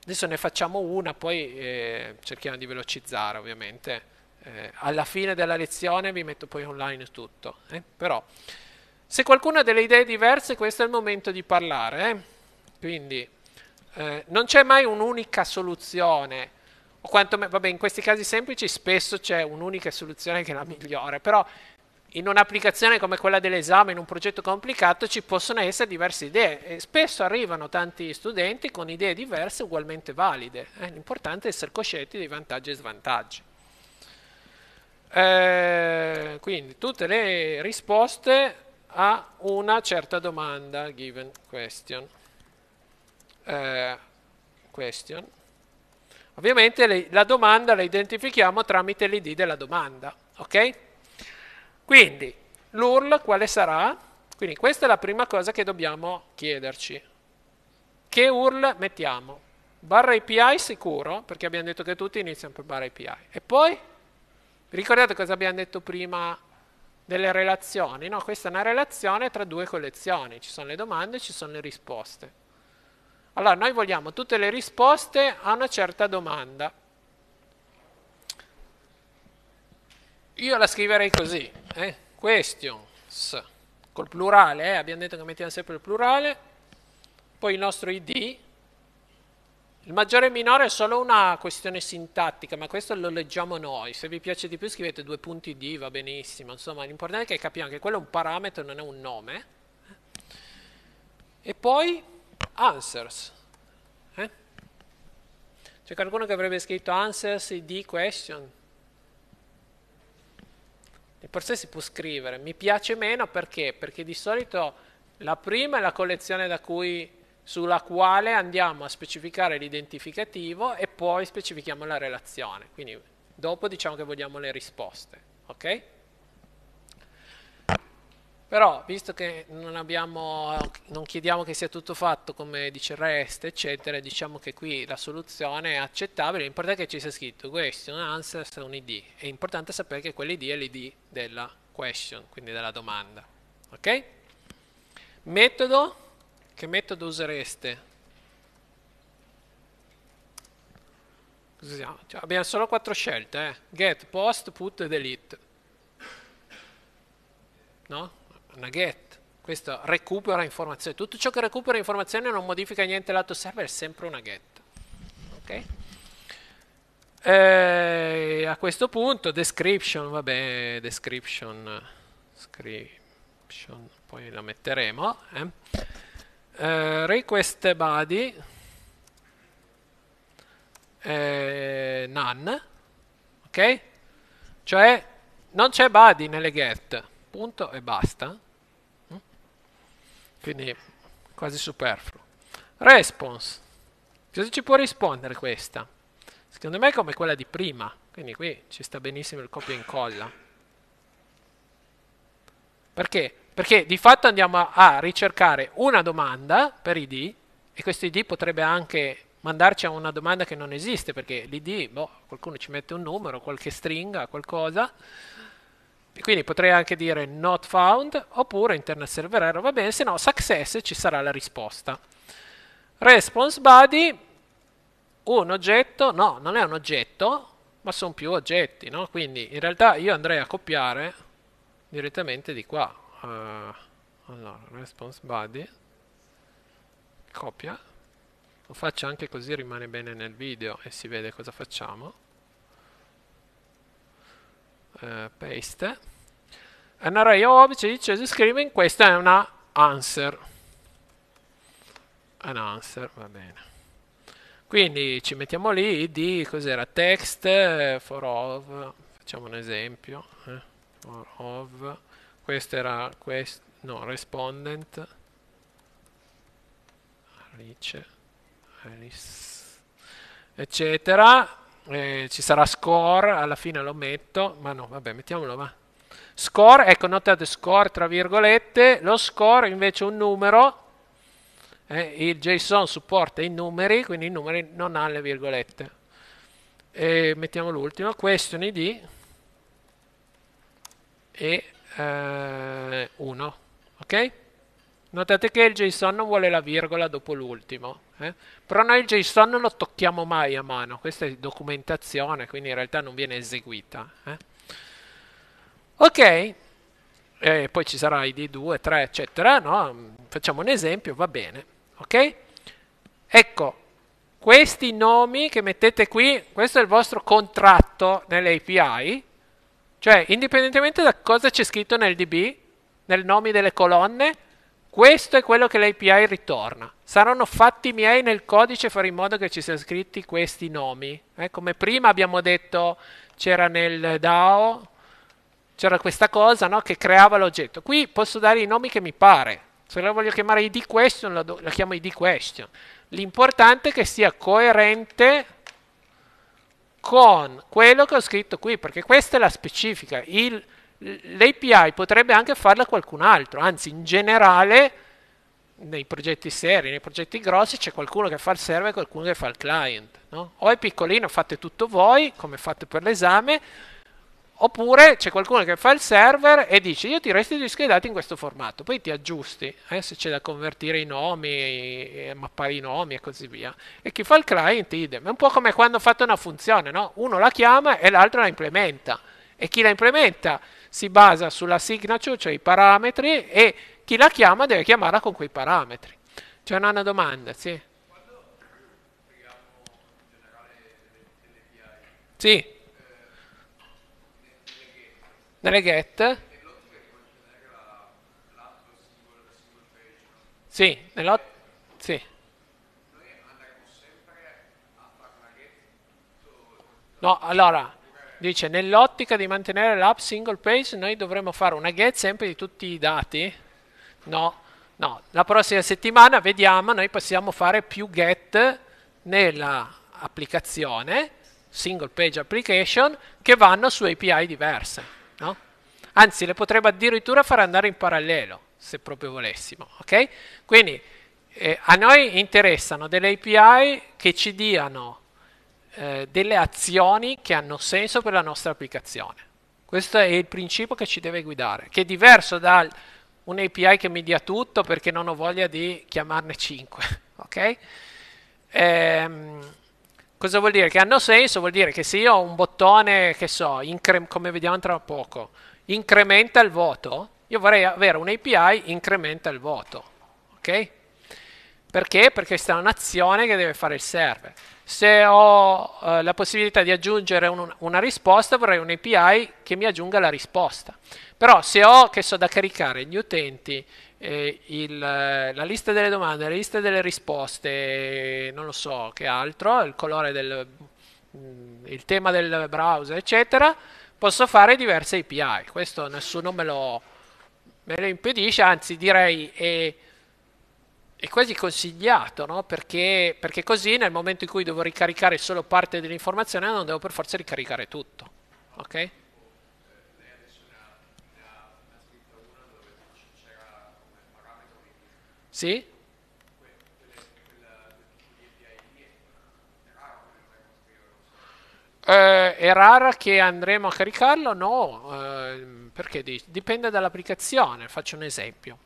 Adesso ne facciamo una, poi eh, cerchiamo di velocizzare ovviamente. Eh, alla fine della lezione vi metto poi online tutto. Eh? Però, se qualcuno ha delle idee diverse, questo è il momento di parlare. Eh. Quindi, eh, non c'è mai un'unica soluzione. O quantomeno, vabbè, in questi casi semplici spesso c'è un'unica soluzione che è la migliore, però in un'applicazione come quella dell'esame, in un progetto complicato, ci possono essere diverse idee e spesso arrivano tanti studenti con idee diverse ugualmente valide. Eh, l'importante è essere coscienti dei vantaggi e svantaggi. Eh, quindi tutte le risposte a una certa domanda, given question. Eh, question. Ovviamente le, la domanda la identifichiamo tramite l'id della domanda, ok? Quindi l'URL quale sarà? Quindi questa è la prima cosa che dobbiamo chiederci. Che URL mettiamo? Barra API sicuro, perché abbiamo detto che tutti iniziano per barra API. E poi, ricordate cosa abbiamo detto prima delle relazioni? No, questa è una relazione tra due collezioni. Ci sono le domande e ci sono le risposte. Allora, noi vogliamo tutte le risposte a una certa domanda. Io la scriverei così, eh? questions, col plurale, eh? abbiamo detto che mettiamo sempre il plurale, poi il nostro id, il maggiore e minore è solo una questione sintattica, ma questo lo leggiamo noi, se vi piace di più scrivete due punti d, va benissimo, insomma l'importante è che capiamo che quello è un parametro, non è un nome. E poi answers. Eh? C'è qualcuno che avrebbe scritto answers id question? Di per sé si può scrivere, mi piace meno perché? Perché di solito la prima è la collezione cui, sulla quale andiamo a specificare l'identificativo e poi specifichiamo la relazione. Quindi dopo diciamo che vogliamo le risposte. Ok? Però, visto che non, abbiamo, non, chiediamo che sia tutto fatto come dice REST, eccetera, diciamo che qui la soluzione è accettabile, l'importante è che ci sia scritto question, answer, un id. È importante sapere che quell'id è l'id della question, quindi della domanda. Ok? Metodo che metodo usereste? Cioè, abbiamo solo quattro scelte, eh? get, post, put e delete. No? Una get. Questo recupera informazioni. Tutto ciò che recupera informazioni non modifica niente lato server è sempre una get. Ok? E a questo punto description, vabbè, description, description poi la metteremo. Eh? Uh, request body eh, none, ok? Cioè non c'è body nelle get, punto e basta. Mm? Quindi quasi superfluo. Response. Cosa ci può rispondere questa? Secondo me è come quella di prima, quindi qui ci sta benissimo il copia e incolla. Perché? Perché di fatto andiamo a ricercare una domanda per id e questo id potrebbe anche mandarci a una domanda che non esiste, perché l'id, boh, qualcuno ci mette un numero, qualche stringa, qualcosa, quindi potrei anche dire not found, oppure internet server error, va bene, se no success ci sarà la risposta. Response body, un oggetto, no, non è un oggetto, ma sono più oggetti, no? Quindi in realtà io andrei a copiare direttamente di qua. Uh, allora, response body, copia, lo faccio anche così rimane bene nel video e si vede cosa facciamo uh, paste. An array of object cioè scriving questa è una answer. An answer va bene. Quindi ci mettiamo lì id cos'era? Text for of facciamo un esempio eh, for of questo era quest, no respondent. Alice eccetera. Eh, ci sarà score, alla fine lo metto, ma no, vabbè, mettiamolo, va. Score, ecco, notate score tra virgolette, lo score invece è un numero, eh, il JSON supporta i numeri, quindi i numeri non hanno le virgolette. E mettiamo l'ultimo, question id e 1, eh, ok? Notate che il JSON non vuole la virgola dopo l'ultimo, eh? però noi il JSON non lo tocchiamo mai a mano, questa è documentazione, quindi in realtà non viene eseguita. Eh? Ok, e poi ci sarà id 2, 3, eccetera, no? facciamo un esempio, va bene. Ok? Ecco, questi nomi che mettete qui, questo è il vostro contratto nelle API, cioè indipendentemente da cosa c'è scritto nel DB, nel nome delle colonne, questo è quello che l'API ritorna. Saranno fatti miei nel codice fare in modo che ci siano scritti questi nomi. Eh, come prima abbiamo detto c'era nel DAO, c'era questa cosa no, che creava l'oggetto. Qui posso dare i nomi che mi pare. Se la voglio chiamare id question, la, la chiamo id question. L'importante è che sia coerente con quello che ho scritto qui, perché questa è la specifica. Il, l'API potrebbe anche farla qualcun altro, anzi in generale nei progetti seri, nei progetti grossi c'è qualcuno che fa il server e qualcuno che fa il client. No? O è piccolino, fate tutto voi, come fate per l'esame, oppure c'è qualcuno che fa il server e dice io ti restituisco i dati in questo formato, poi ti aggiusti, eh, se c'è da convertire i nomi, e mappare i nomi e così via. E chi fa il client idem, è un po' come quando fate una funzione, no? uno la chiama e l'altro la implementa, e chi la implementa si basa sulla signature, cioè i parametri, e chi la chiama deve chiamarla con quei parametri. C'è una domanda, sì? Sì. Nelle get? Sì, nell'ot... Sì. No, allora, Dice, nell'ottica di mantenere l'app single page noi dovremmo fare una get sempre di tutti i dati? No, no. La prossima settimana vediamo, noi possiamo fare più get nella applicazione, single page application, che vanno su API diverse. No? Anzi, le potrebbe addirittura far andare in parallelo, se proprio volessimo. Okay? Quindi eh, a noi interessano delle API che ci diano eh, delle azioni che hanno senso per la nostra applicazione. Questo è il principio che ci deve guidare, che è diverso da un'API che mi dia tutto perché non ho voglia di chiamarne 5, ok? Ehm, cosa vuol dire? Che hanno senso, vuol dire che se io ho un bottone, che so, incre- come vediamo tra poco, incrementa il voto, io vorrei avere un'API incrementa il voto, ok? Perché? Perché questa è un'azione che deve fare il server. Se ho eh, la possibilità di aggiungere un, una risposta, vorrei un'API che mi aggiunga la risposta. Però se ho, che so, da caricare gli utenti, eh, il, la lista delle domande, la lista delle risposte, non lo so che altro, il colore del mm, il tema del browser, eccetera, posso fare diverse API. Questo nessuno me lo, me lo impedisce, anzi direi è, è quasi consigliato, no? perché, perché così nel momento in cui devo ricaricare solo parte dell'informazione non devo per forza ricaricare tutto. Ok? Sì? Eh, è rara che andremo a caricarlo? No, eh, perché dipende dall'applicazione. Faccio un esempio.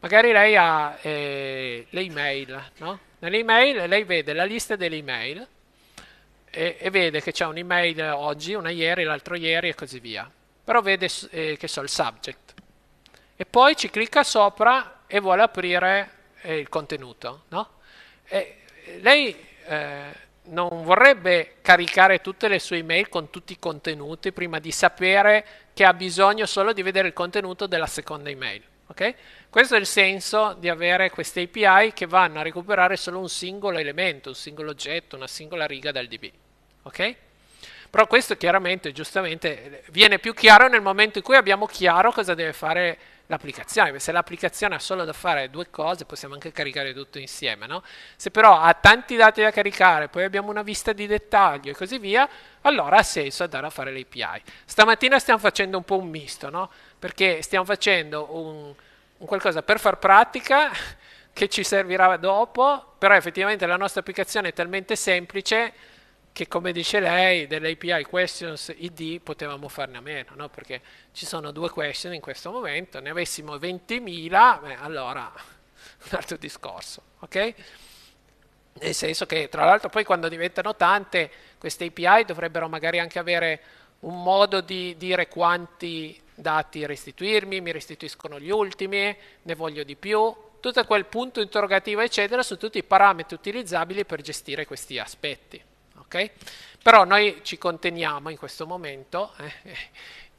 Magari lei ha eh, le email, no? Nelle email lei vede la lista delle email e, e vede che c'è un'email oggi, una ieri, l'altro ieri e così via. Però vede eh, che so il subject. E poi ci clicca sopra e vuole aprire eh, il contenuto, no? E lei eh, non vorrebbe caricare tutte le sue email con tutti i contenuti prima di sapere che ha bisogno solo di vedere il contenuto della seconda email. Okay? Questo è il senso di avere queste API che vanno a recuperare solo un singolo elemento, un singolo oggetto, una singola riga del DB. Okay? Però questo chiaramente, giustamente, viene più chiaro nel momento in cui abbiamo chiaro cosa deve fare l'applicazione, se l'applicazione ha solo da fare due cose possiamo anche caricare tutto insieme, no? se però ha tanti dati da caricare, poi abbiamo una vista di dettaglio e così via, allora ha senso andare a fare l'API. Stamattina stiamo facendo un po' un misto, no? perché stiamo facendo un, un qualcosa per far pratica che ci servirà dopo, però effettivamente la nostra applicazione è talmente semplice che come dice lei dell'API questions ID potevamo farne a meno, no? perché ci sono due question in questo momento, ne avessimo 20.000, beh, allora un altro discorso, ok? Nel senso che tra l'altro poi quando diventano tante queste API dovrebbero magari anche avere un modo di dire quanti dati restituirmi, mi restituiscono gli ultimi, ne voglio di più, tutto quel punto interrogativo eccetera su tutti i parametri utilizzabili per gestire questi aspetti ok? Però noi ci conteniamo in questo momento eh,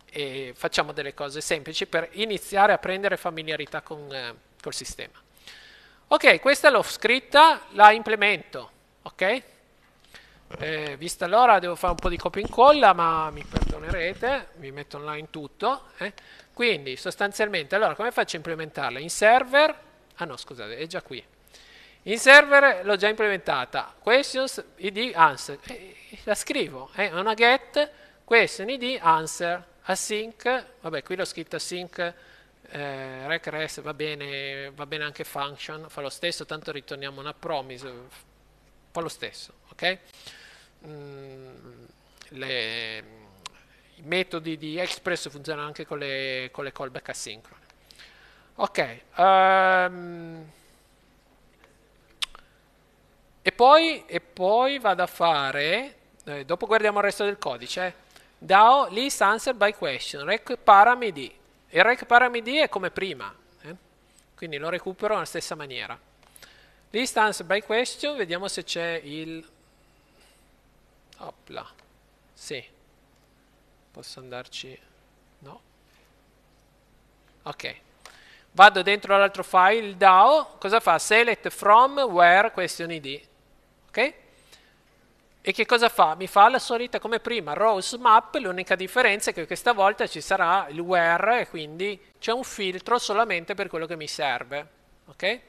e facciamo delle cose semplici per iniziare a prendere familiarità con eh, col sistema. Ok, questa l'ho scritta, la implemento, ok? Eh, vista l'ora devo fare un po' di copia e incolla, ma mi perdonerete, mi metto online tutto. Eh? Quindi sostanzialmente, allora come faccio a implementarla? In server, ah no scusate, è già qui. In server l'ho già implementata, questions id answer, eh, la scrivo, è una get question id answer async, vabbè qui l'ho scritto async eh, rec va bene, va bene anche function, fa lo stesso, tanto ritorniamo una promise, fa lo stesso, ok? Mm, le, I metodi di Express funzionano anche con le, con le callback asincrone. Ok, um, e poi, e poi vado a fare, eh, dopo guardiamo il resto del codice, DAO list answer by question, rec paramid. Il rec paramid è come prima, eh? quindi lo recupero nella stessa maniera. List answer by question, vediamo se c'è il... Opla, sì, posso andarci, no? Ok, vado dentro l'altro file, il DAO, cosa fa? Select from where question id ok? E che cosa fa? Mi fa la solita come prima, rows map, l'unica differenza è che questa volta ci sarà il where e quindi c'è un filtro solamente per quello che mi serve, ok?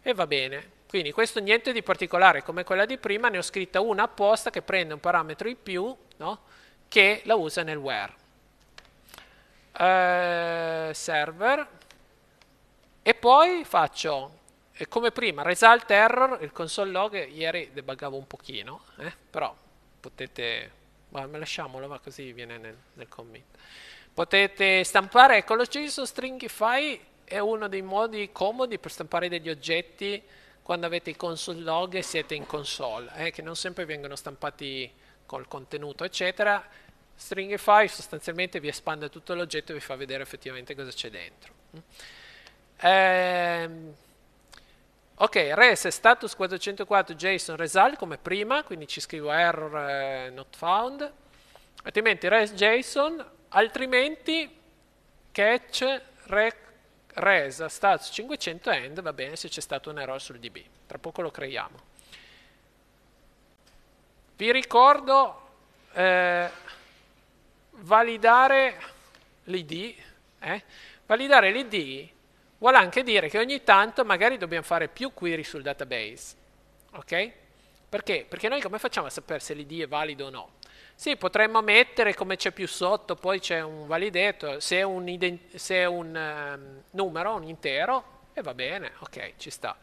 E va bene. Quindi questo niente di particolare come quella di prima, ne ho scritta una apposta che prende un parametro in più, no? Che la usa nel where. Uh, server e poi faccio e come prima, result error, il console log, ieri debuggavo un pochino, eh? però potete, ma lasciamolo, ma così viene nel, nel commit. Potete stampare, eccolo ci su stringify, è uno dei modi comodi per stampare degli oggetti quando avete i console log e siete in console, eh, che non sempre vengono stampati col contenuto, eccetera. Stringify sostanzialmente vi espande tutto l'oggetto e vi fa vedere effettivamente cosa c'è dentro. Ehm, ok, res status 404 JSON result come prima, quindi ci scrivo error eh, not found, altrimenti res JSON, altrimenti catch rec res status 500 end va bene se c'è stato un errore sul db tra poco lo creiamo vi ricordo eh, validare l'id eh? validare l'id vuole anche dire che ogni tanto magari dobbiamo fare più query sul database ok? perché? perché noi come facciamo a sapere se l'id è valido o no sì, potremmo mettere come c'è più sotto, poi c'è un validator, se è un, se è un um, numero, un intero, e va bene, ok, ci sta.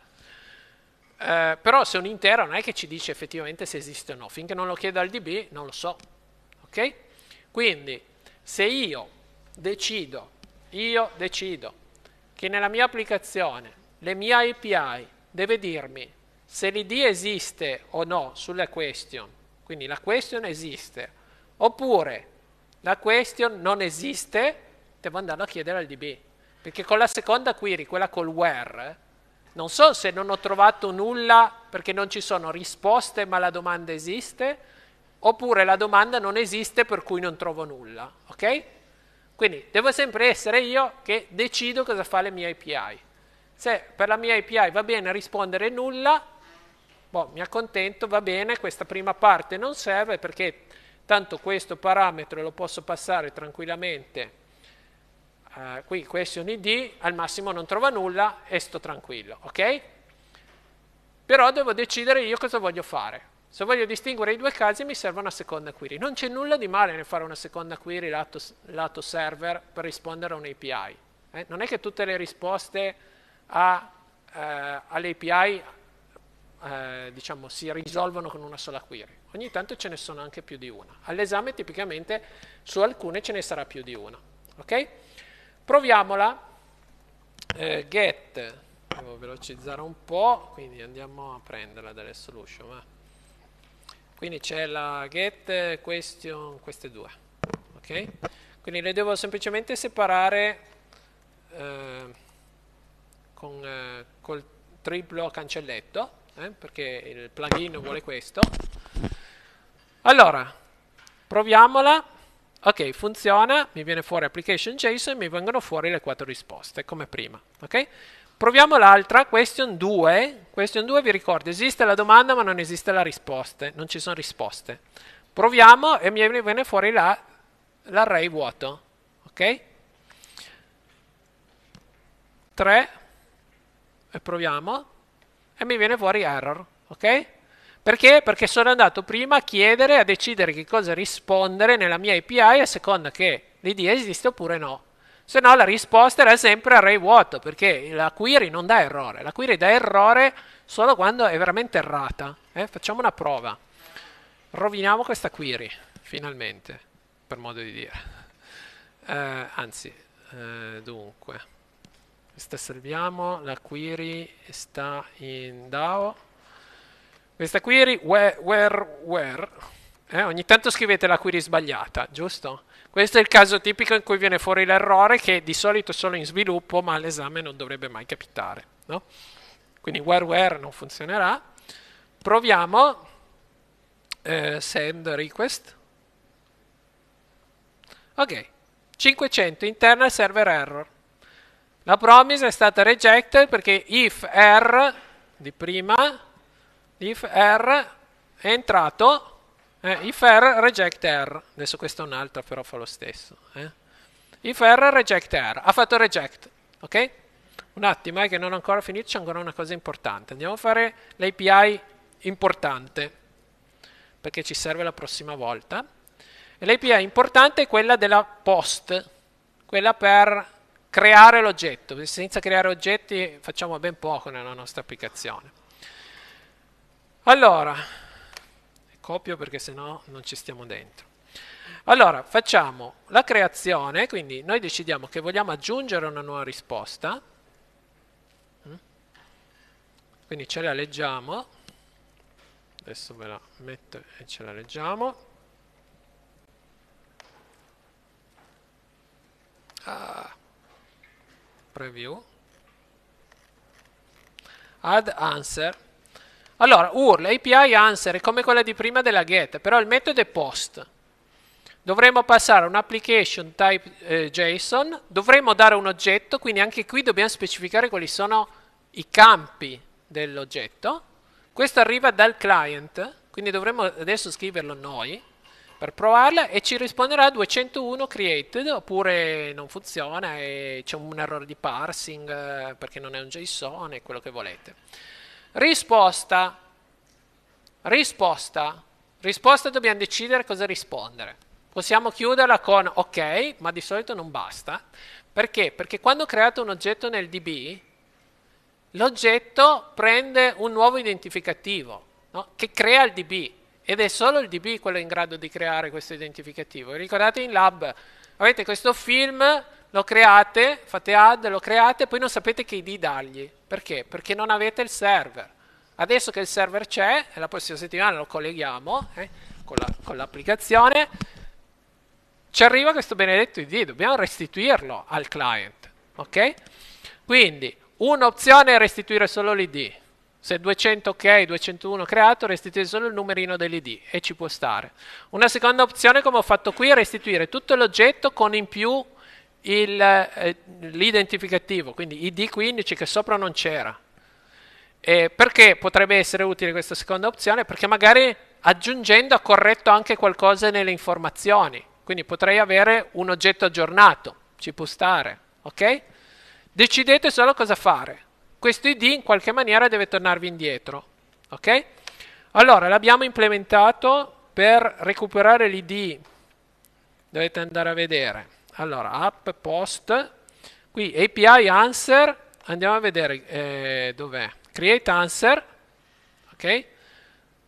Uh, però se è un intero non è che ci dice effettivamente se esiste o no, finché non lo chiedo al DB non lo so, ok? Quindi se io decido, io decido che nella mia applicazione le mie API deve dirmi se l'ID esiste o no sulle question quindi la question esiste. Oppure la question non esiste, devo andarlo a chiedere al DB. Perché con la seconda query, quella col where, non so se non ho trovato nulla perché non ci sono risposte ma la domanda esiste, oppure la domanda non esiste per cui non trovo nulla. Ok? Quindi devo sempre essere io che decido cosa fa le mie API. Se per la mia API va bene rispondere nulla, boh, mi accontento, va bene, questa prima parte non serve perché tanto questo parametro lo posso passare tranquillamente uh, qui question id, al massimo non trova nulla e sto tranquillo, ok? Però devo decidere io cosa voglio fare. Se voglio distinguere i due casi mi serve una seconda query. Non c'è nulla di male nel fare una seconda query lato, lato server per rispondere a un'API. Eh? Non è che tutte le risposte a, eh, all'API eh, diciamo, si risolvono con una sola query. Ogni tanto ce ne sono anche più di una. All'esame tipicamente su alcune ce ne sarà più di una. Ok? Proviamola. Eh, get, devo velocizzare un po', quindi andiamo a prenderla dalle solution. Quindi c'è la get question, queste due. Ok? Quindi le devo semplicemente separare eh, con, eh, col triplo cancelletto eh, perché il plugin vuole questo. Allora, proviamola. Ok, funziona, mi viene fuori application JSON e mi vengono fuori le quattro risposte, come prima. Ok? Proviamo l'altra, question 2. Question 2 vi ricordo, esiste la domanda ma non esiste la risposta, non ci sono risposte. Proviamo e mi viene fuori l'array la, vuoto. Ok? 3 e proviamo e mi viene fuori error, ok? Perché? Perché sono andato prima a chiedere, a decidere che cosa rispondere nella mia API a seconda che l'ID esiste oppure no. Se no la risposta era sempre array vuoto, perché la query non dà errore. La query dà errore solo quando è veramente errata. Eh? Facciamo una prova. Roviniamo questa query, finalmente, per modo di dire. Eh, anzi, eh, dunque questa salviamo, la query sta in DAO. Questa query, where, where, where eh, ogni tanto scrivete la query sbagliata, giusto? Questo è il caso tipico in cui viene fuori l'errore che di solito è solo in sviluppo, ma all'esame non dovrebbe mai capitare. No? Quindi where where non funzionerà. Proviamo eh, send request. Ok, 500 internal server error. La promise è stata rejected perché if r di prima, if r è entrato, eh, if r reject r, adesso questa è un'altra però fa lo stesso, eh. if r reject r, ha fatto reject, ok? Un attimo, eh, che non ho ancora finito, c'è ancora una cosa importante, andiamo a fare l'API importante, perché ci serve la prossima volta, e l'API importante è quella della post, quella per creare l'oggetto. Senza creare oggetti facciamo ben poco nella nostra applicazione. Allora, copio perché sennò non ci stiamo dentro. Allora, facciamo la creazione, quindi noi decidiamo che vogliamo aggiungere una nuova risposta, mm? quindi ce la leggiamo, adesso ve la metto e ce la leggiamo. Ah, preview. Add answer allora, URL, API answer è come quella di prima della get, però il metodo è post. Dovremmo passare un application type eh, JSON, dovremmo dare un oggetto, quindi anche qui dobbiamo specificare quali sono i campi dell'oggetto. Questo arriva dal client, quindi dovremmo adesso scriverlo noi per provarla e ci risponderà 201 created oppure non funziona e c'è un errore di parsing eh, perché non è un JSON e quello che volete. Risposta. Risposta. Risposta dobbiamo decidere cosa rispondere. Possiamo chiuderla con ok, ma di solito non basta. Perché? Perché quando ho creato un oggetto nel DB, l'oggetto prende un nuovo identificativo no? che crea il DB ed è solo il DB quello in grado di creare questo identificativo. Ricordate in lab, avete questo film, lo create, fate add, lo create, poi non sapete che ID dargli. Perché? Perché non avete il server. Adesso che il server c'è, e la prossima settimana lo colleghiamo eh, con, la, con l'applicazione, ci arriva questo benedetto ID, dobbiamo restituirlo al client. Ok? Quindi un'opzione è restituire solo l'ID, se 200 ok, 201 creato, restituire solo il numerino dell'id e ci può stare. Una seconda opzione, come ho fatto qui, è restituire tutto l'oggetto con in più l'identificativo, quindi id 15 che sopra non c'era. E perché potrebbe essere utile questa seconda opzione? Perché magari aggiungendo ha corretto anche qualcosa nelle informazioni, quindi potrei avere un oggetto aggiornato, ci può stare, ok? Decidete solo cosa fare questo id in qualche maniera deve tornarvi indietro. Ok? Allora, l'abbiamo implementato per recuperare l'id. Dovete andare a vedere. Allora, app post. Qui API answer. Andiamo a vedere eh, dov'è. Create answer. Ok?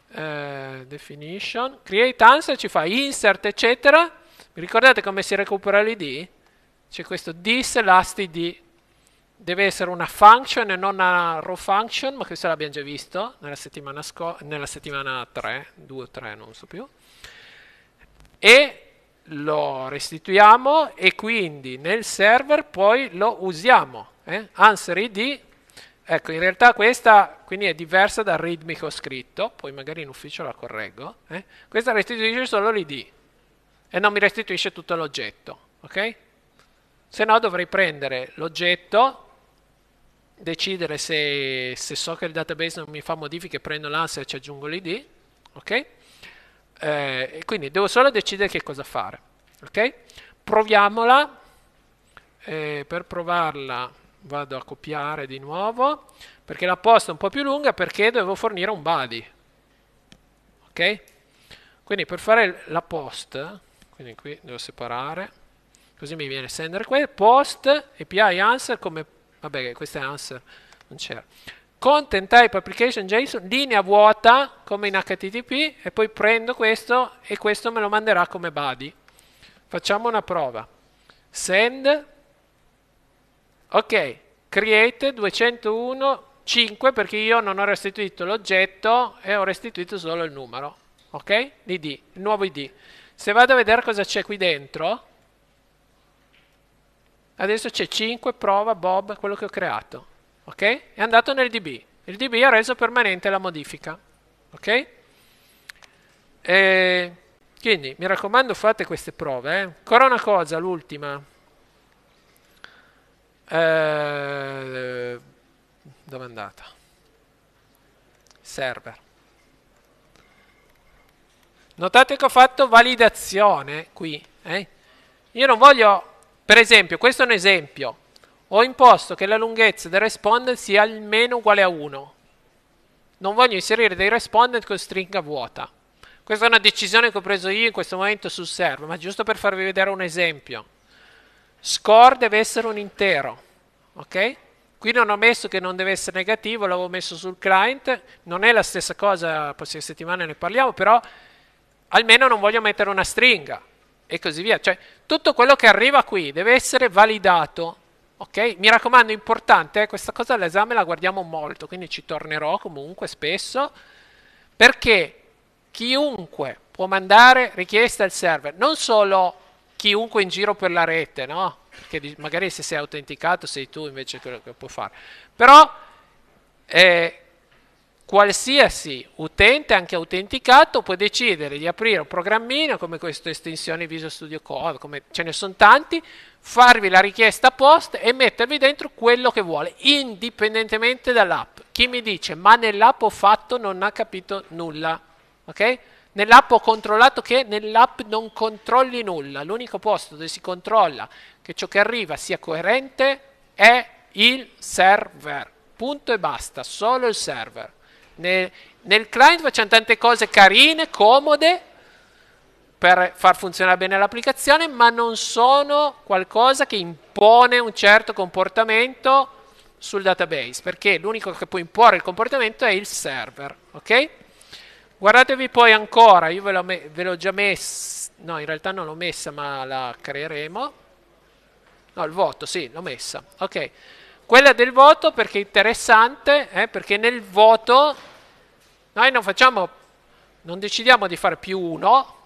Eh, definition. Create answer ci fa insert, eccetera. Vi ricordate come si recupera l'id? C'è questo this last id deve essere una function e non una raw function, ma questo l'abbiamo già visto nella settimana, nella settimana 3, 2 o 3, non so più. E lo restituiamo e quindi nel server poi lo usiamo. Eh? Answer id, ecco in realtà questa quindi è diversa dal readme che ho scritto, poi magari in ufficio la correggo. Eh? Questa restituisce solo l'id e non mi restituisce tutto l'oggetto. Ok? Se no dovrei prendere l'oggetto decidere se, se, so che il database non mi fa modifiche, prendo l'ANSER e ci aggiungo l'ID, ok? Eh, quindi devo solo decidere che cosa fare, ok? Proviamola, eh, per provarla vado a copiare di nuovo, perché la posta è un po' più lunga perché devo fornire un body, ok? Quindi per fare la post, quindi qui devo separare, così mi viene sender qui, post API answer come vabbè questa è answer, non c'era. Content type application JSON, linea vuota come in HTTP e poi prendo questo e questo me lo manderà come body. Facciamo una prova. Send, ok, create 201 5 perché io non ho restituito l'oggetto e ho restituito solo il numero, ok? L'id, il nuovo id. Se vado a vedere cosa c'è qui dentro, Adesso c'è 5, prova, Bob, quello che ho creato. Ok? È andato nel DB. Il DB ha reso permanente la modifica. Ok? E quindi mi raccomando fate queste prove. Eh. Ancora una cosa, l'ultima. Eh, dove è andata? Server. Notate che ho fatto validazione qui. Eh? Io non voglio per esempio, questo è un esempio. Ho imposto che la lunghezza del respondent sia almeno uguale a 1. Non voglio inserire dei respondent con stringa vuota. Questa è una decisione che ho preso io in questo momento sul server, ma giusto per farvi vedere un esempio. Score deve essere un intero, ok? Qui non ho messo che non deve essere negativo, l'avevo messo sul client, non è la stessa cosa, la prossima settimana ne parliamo, però almeno non voglio mettere una stringa e così via. Cioè, tutto quello che arriva qui deve essere validato. Ok? Mi raccomando, importante, eh, questa cosa all'esame la guardiamo molto, quindi ci tornerò comunque spesso, perché chiunque può mandare richieste al server, non solo chiunque in giro per la rete, no? Perché magari se sei autenticato sei tu invece quello che può fare. Però eh, qualsiasi utente, anche autenticato, può decidere di aprire un programmino come questa estensione Visual Studio Code, come ce ne sono tanti, farvi la richiesta post e mettervi dentro quello che vuole, indipendentemente dall'app. Chi mi dice ma nell'app ho fatto non ha capito nulla, ok? Nell'app ho controllato che nell'app non controlli nulla, l'unico posto dove si controlla che ciò che arriva sia coerente è il server, punto e basta, solo il server. Nel, nel client facciamo tante cose carine, comode, per far funzionare bene l'applicazione, ma non sono qualcosa che impone un certo comportamento sul database, perché l'unico che può imporre il comportamento è il server, ok? Guardatevi poi ancora, io ve l'ho, ve l'ho già messa, no in realtà non l'ho messa ma la creeremo, no il voto, sì, l'ho messa, ok. Quella del voto perché è interessante, eh, perché nel voto noi non facciamo, non decidiamo di fare più uno,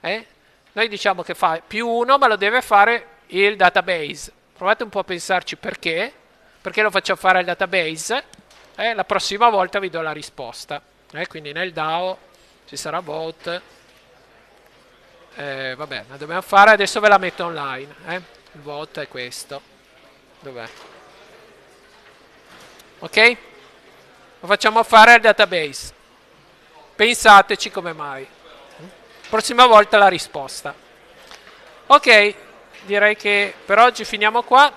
eh? noi diciamo che fa più uno ma lo deve fare il database. Provate un po' a pensarci perché, perché lo faccio fare il database, eh? la prossima volta vi do la risposta. Eh? Quindi nel DAO ci sarà vote, eh, vabbè, la dobbiamo fare, adesso ve la metto online. Eh? Il voto è questo. Dov'è? Ok? Lo facciamo fare al database. Pensateci come mai. Prossima volta la risposta. Ok, direi che per oggi finiamo qua.